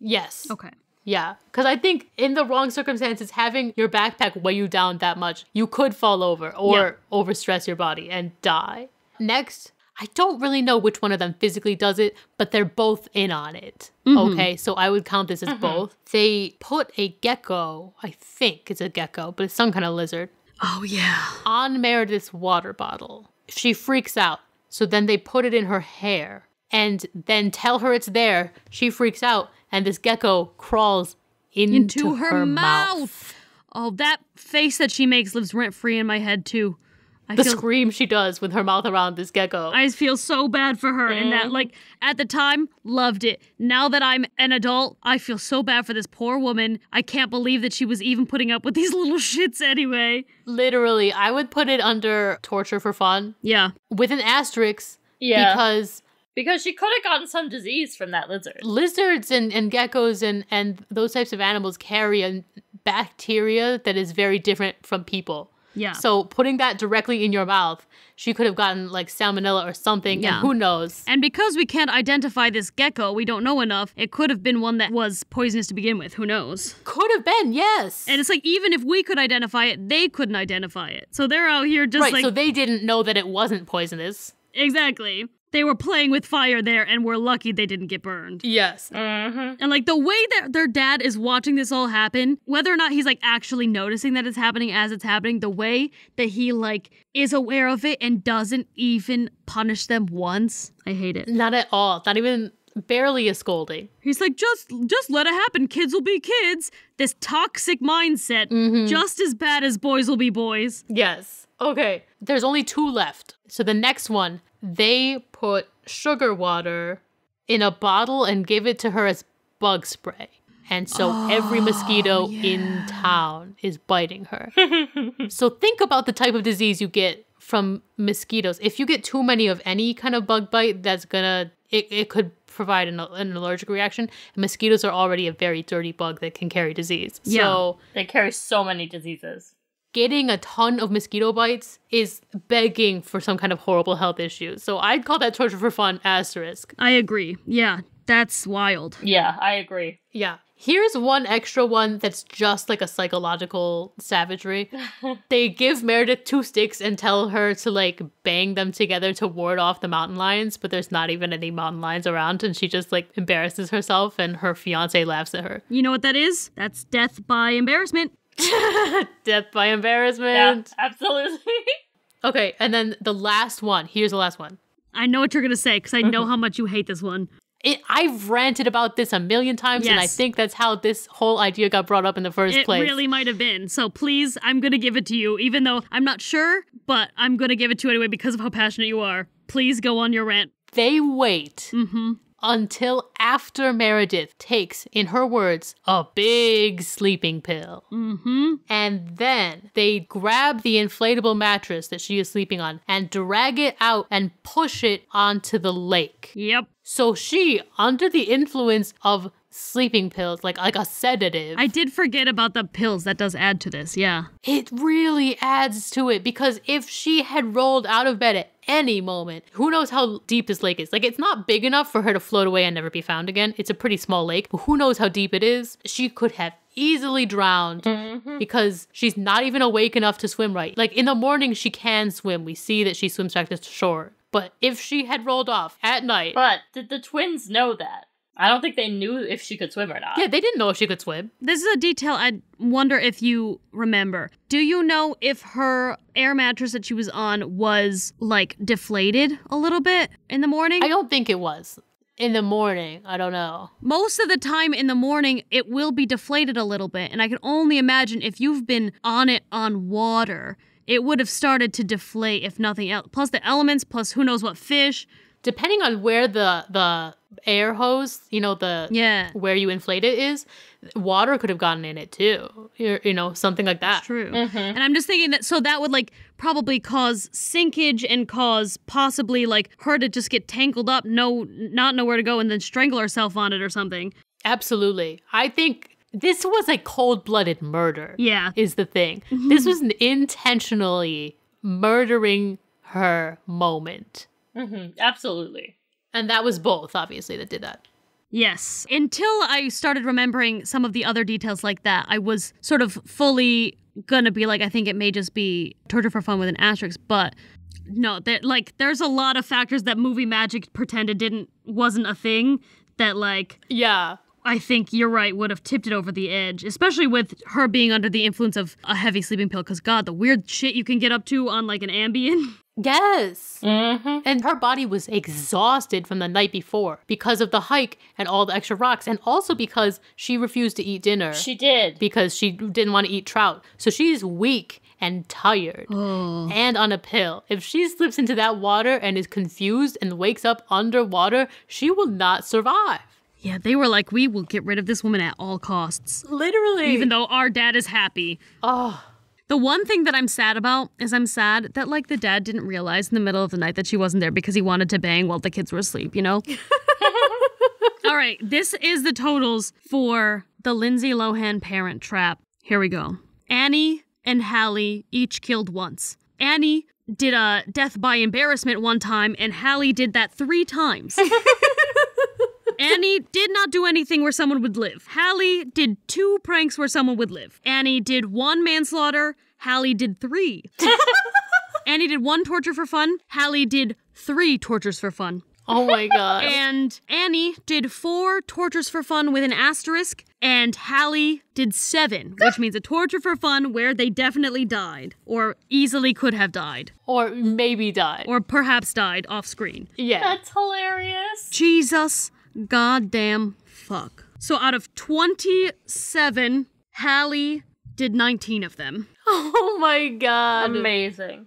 Yes. Okay. Yeah, because I think in the wrong circumstances, having your backpack weigh you down that much, you could fall over or Yeah. overstress your body and die. Next, I don't really know which one of them physically does it, but they're both in on it. Mm-hmm. Okay, so I would count this as mm-hmm. both. They put a gecko, I think it's a gecko, but it's some kind of lizard, Oh, yeah. on Meredith's water bottle. She freaks out, so then they put it in her hair and then tell her it's there. She freaks out, and this gecko crawls into, Into her, mouth. mouth. Oh, that face that she makes lives rent free in my head too. I The feel scream she does with her mouth around this gecko. I feel so bad for her and that mm. like at the time loved it. Now that I'm an adult, I feel so bad for this poor woman. I can't believe that she was even putting up with these little shits anyway. Literally, I would put it under torture for fun Yeah. with an asterisk Yeah. because Because she could have gotten some disease from that lizard. lizards and, and geckos and, and those types of animals carry a bacteria that is very different from people. Yeah. So putting that directly in your mouth, she could have gotten like salmonella or something, Yeah. and who knows? and because we can't identify this gecko, we don't know enough. It could have been one that was poisonous to begin with. Who knows? Could have been, yes. And it's like even if we could identify it, they couldn't identify it. So they're out here just right, like so they didn't know that it wasn't poisonous. exactly. They were playing with fire there, and we're lucky they didn't get burned. Yes. Mm-hmm. And like the way that their dad is watching this all happen, whether or not he's like actually noticing that it's happening as it's happening, the way that he like is aware of it and doesn't even punish them once, I hate it. Not at all. Not even barely a scolding. He's like, just just let it happen. Kids will be kids. This toxic mindset, just as bad as boys will be boys. Yes. Okay. There's only two left. So the next one, they put sugar water in a bottle and gave it to her as bug spray. And so every oh, mosquito in town is biting her. so think about the type of disease you get from mosquitoes. If you get too many of any kind of bug bite, that's gonna, it, it could provide an, an allergic reaction. And mosquitoes are already a very dirty bug that can carry disease. Yeah. So They carry so many diseases. Getting a ton of mosquito bites is begging for some kind of horrible health issue. So I'd call that torture for fun asterisk. I agree. Yeah, that's wild. Yeah, I agree. Yeah. Here's one extra one that's just like a psychological savagery. they give Meredith two sticks and tell her to like bang them together to ward off the mountain lions, but there's not even any mountain lions around and she just like embarrasses herself and her fiance laughs at her. You know what that is? That's death by embarrassment. Death by Yeah, embarrassment. absolutely. Okay, and then the last one. Here's the last one. I know what you're gonna say because I know how much you hate this one. It, I've ranted about this a million times, and I think that's how this whole idea got brought up in the first It place. It really might have been. So please, I'm gonna give it to you, even though I'm not sure, but I'm gonna give it to you anyway because of how passionate you are. Please go on your rant. they wait Mm-hmm. Until after Meredith takes, in her words, a big sleeping pill. Mm-hmm. And then they grab the inflatable mattress that she is sleeping on and drag it out and push it onto the lake. Yep. So she, under the influence of sleeping pills, like like a sedative, I did forget about the pills. That does add to this. Yeah. it really adds to it because if she had rolled out of bed at any moment, who knows how deep this lake is? Like, it's not big enough for her to float away and never be found again. It's a pretty small lake, but who knows how deep it is? She could have easily drowned mm-hmm. because she's not even awake enough to swim right. Like, in the morning, she can swim. We see that she swims back to shore. But if she had rolled off at night, But did the twins know that? I don't think they knew if she could swim or not. yeah, they didn't know if she could swim. This is a detail I wonder if you remember. Do you know if her air mattress that she was on was like deflated a little bit in the morning? I don't think it was. In the morning, I don't know. Most of the time in the morning, it will be deflated a little bit. And I can only imagine if you've been on it on water, it would have started to deflate, if nothing else. Plus the elements, plus who knows what fish. Depending on where the the air hose, you know, the Yeah. where you inflate it is, water could have gotten in it too. You you know, something like that. True. Mm-hmm. And I'm just thinking that so that would like probably cause sinkage and cause possibly like her to just get tangled up, no not know where to go and then strangle herself on it or something. Absolutely. I think this was a cold-blooded murder. Yeah. Is the thing. Mm-hmm. This was an intentionally murdering her moment. Hmm Absolutely. And that was both, obviously, that did that. Yes. Until I started remembering some of the other details like that, I was sort of fully gonna be like, I think it may just be torture for fun with an asterisk, but no, there like there's a lot of factors that movie magic pretended didn't wasn't a thing that like Yeah. I think you're right would have tipped it over the edge, especially with her being under the influence of a heavy sleeping pill. Because God, the weird shit you can get up to on like an Ambien. Yes. Mm-hmm. And her body was exhausted from the night before because of the hike and all the extra rocks, and also because she refused to eat dinner She did. because she didn't want to eat trout. So she's weak and tired Oh. and on a pill. If she slips into that water and is confused and wakes up underwater, she will not survive. Yeah, they were like, we will get rid of this woman at all costs. Literally. Even though our dad is happy. oh, The one thing that I'm sad about is I'm sad that like the dad didn't realize in the middle of the night that she wasn't there because he wanted to bang while the kids were asleep, you know? All right, this is the totals for the Lindsay Lohan parent trap. Here we go. Annie and Hallie each killed once. Annie did a death by embarrassment one time, and Hallie did that three times. Annie did not do anything where someone would live. Hallie did two pranks where someone would live. Annie did one manslaughter. Hallie did three. Annie did one torture for fun. Hallie did three tortures for fun. oh my god. And Annie did four tortures for fun with an asterisk. And Hallie did seven, which means a torture for fun where they definitely died, or easily could have died, or maybe died. or perhaps died off screen. yeah. That's hilarious. Jesus goddamn fuck. So out of 27, Hallie did 19 of them. Oh my god. Amazing.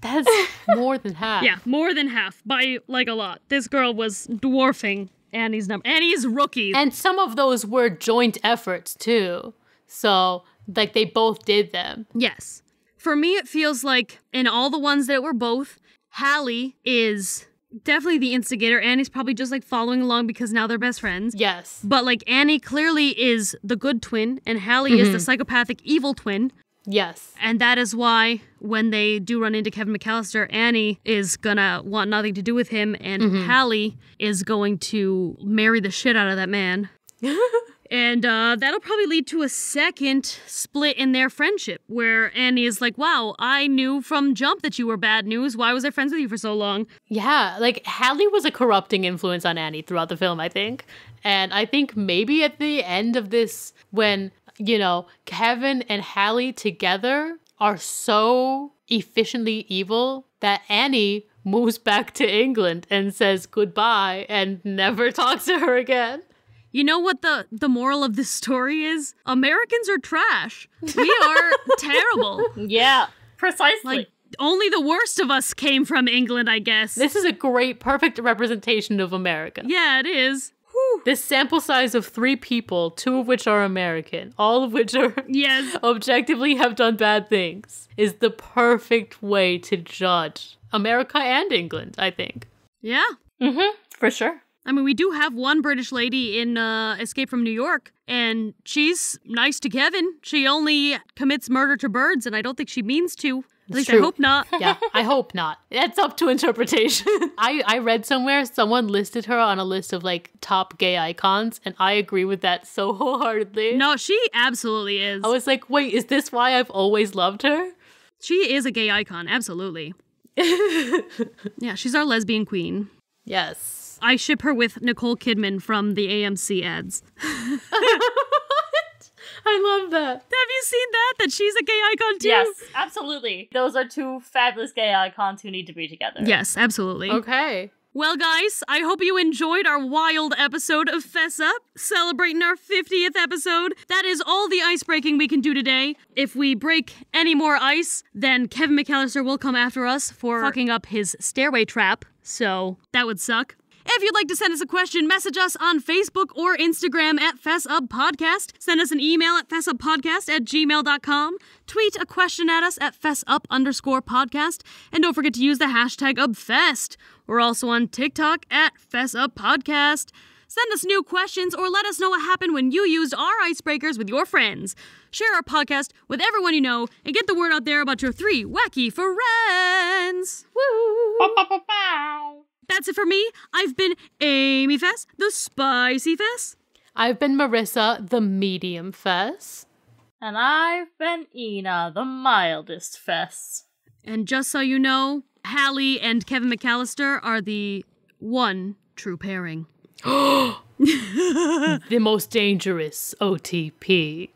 That's more than half. Yeah, more than half by like a lot. This girl was dwarfing Annie's number. Annie's rookie. And some of those were joint efforts too. So, like, they both did them. yes. For me, it feels like in all the ones that were both, Hallie is definitely the instigator. Annie's probably just like following along because now they're best friends. Yes. But like Annie clearly is the good twin, and Hallie is the mm-hmm. psychopathic evil twin. Yes. And that is why when they do run into Kevin McCallister, Annie is gonna want nothing to do with him, and mm-hmm. Hallie is going to marry the shit out of that man. and uh, that'll probably lead to a second split in their friendship, where Annie is like, "Wow, I knew from jump that you were bad news. Why was I friends with you for so long?" Yeah, like Hallie was a corrupting influence on Annie throughout the film, I think. And I think maybe at the end of this, when, you know, Kevin and Hallie together are so efficiently evil that Annie moves back to England and says goodbye and never talks to her again. You know what the the moral of this story is? Americans are trash. We are terrible. Yeah, precisely. Like only the worst of us came from England, I guess. This is a great, perfect representation of America. yeah, it is. This sample size of three people, two of which are American, all of which are Yes. objectively have done bad things, is the perfect way to judge America and England, I think. Yeah. mm-hmm, for sure. I mean, we do have one British lady in uh, Escape from New York, and she's nice to Kevin. She only commits murder to birds, and I don't think she means to. At least I hope not. Yeah, I hope not. That's up to interpretation. I, I read somewhere someone listed her on a list of like top gay icons, and I agree with that so wholeheartedly. no, she absolutely is. I was like, wait, is this why I've always loved her? She is a gay icon, absolutely. yeah, she's our lesbian queen. Yes. I ship her with Nicole Kidman from the AMC ads. I love that. Have you seen that? That she's a gay icon too? Yes, absolutely. Those are two fabulous gay icons who need to be together. Yes, absolutely. Okay. Well, guys, I hope you enjoyed our wild episode of Fess Up, celebrating our 50th episode. That is all the ice breaking we can do today. If we break any more ice, then Kevin McCallister will come after us for fucking up his stairway trap, so that would suck. If you'd like to send us a question, message us on Facebook or Instagram at FessUp Podcast. Send us an email at fessuppodcast at gmail.com. Tweet a question at us at fessup underscore podcast. And don't forget to use the hashtag UpFest. We're also on TikTok at FessUp Podcast. Send us new questions or let us know what happened when you used our icebreakers with your friends. Share our podcast with everyone you know and get the word out there about your three wacky friends. Woo! Bow-bow-bow-bow. That's it for me. I've been Amy Fess, the Spicy Fess. I've been Marissa, the medium fess. And I've been Ina, the mildest fess. And just so you know, Hallie and Kevin McCallister are the one true pairing. The most dangerous OTP.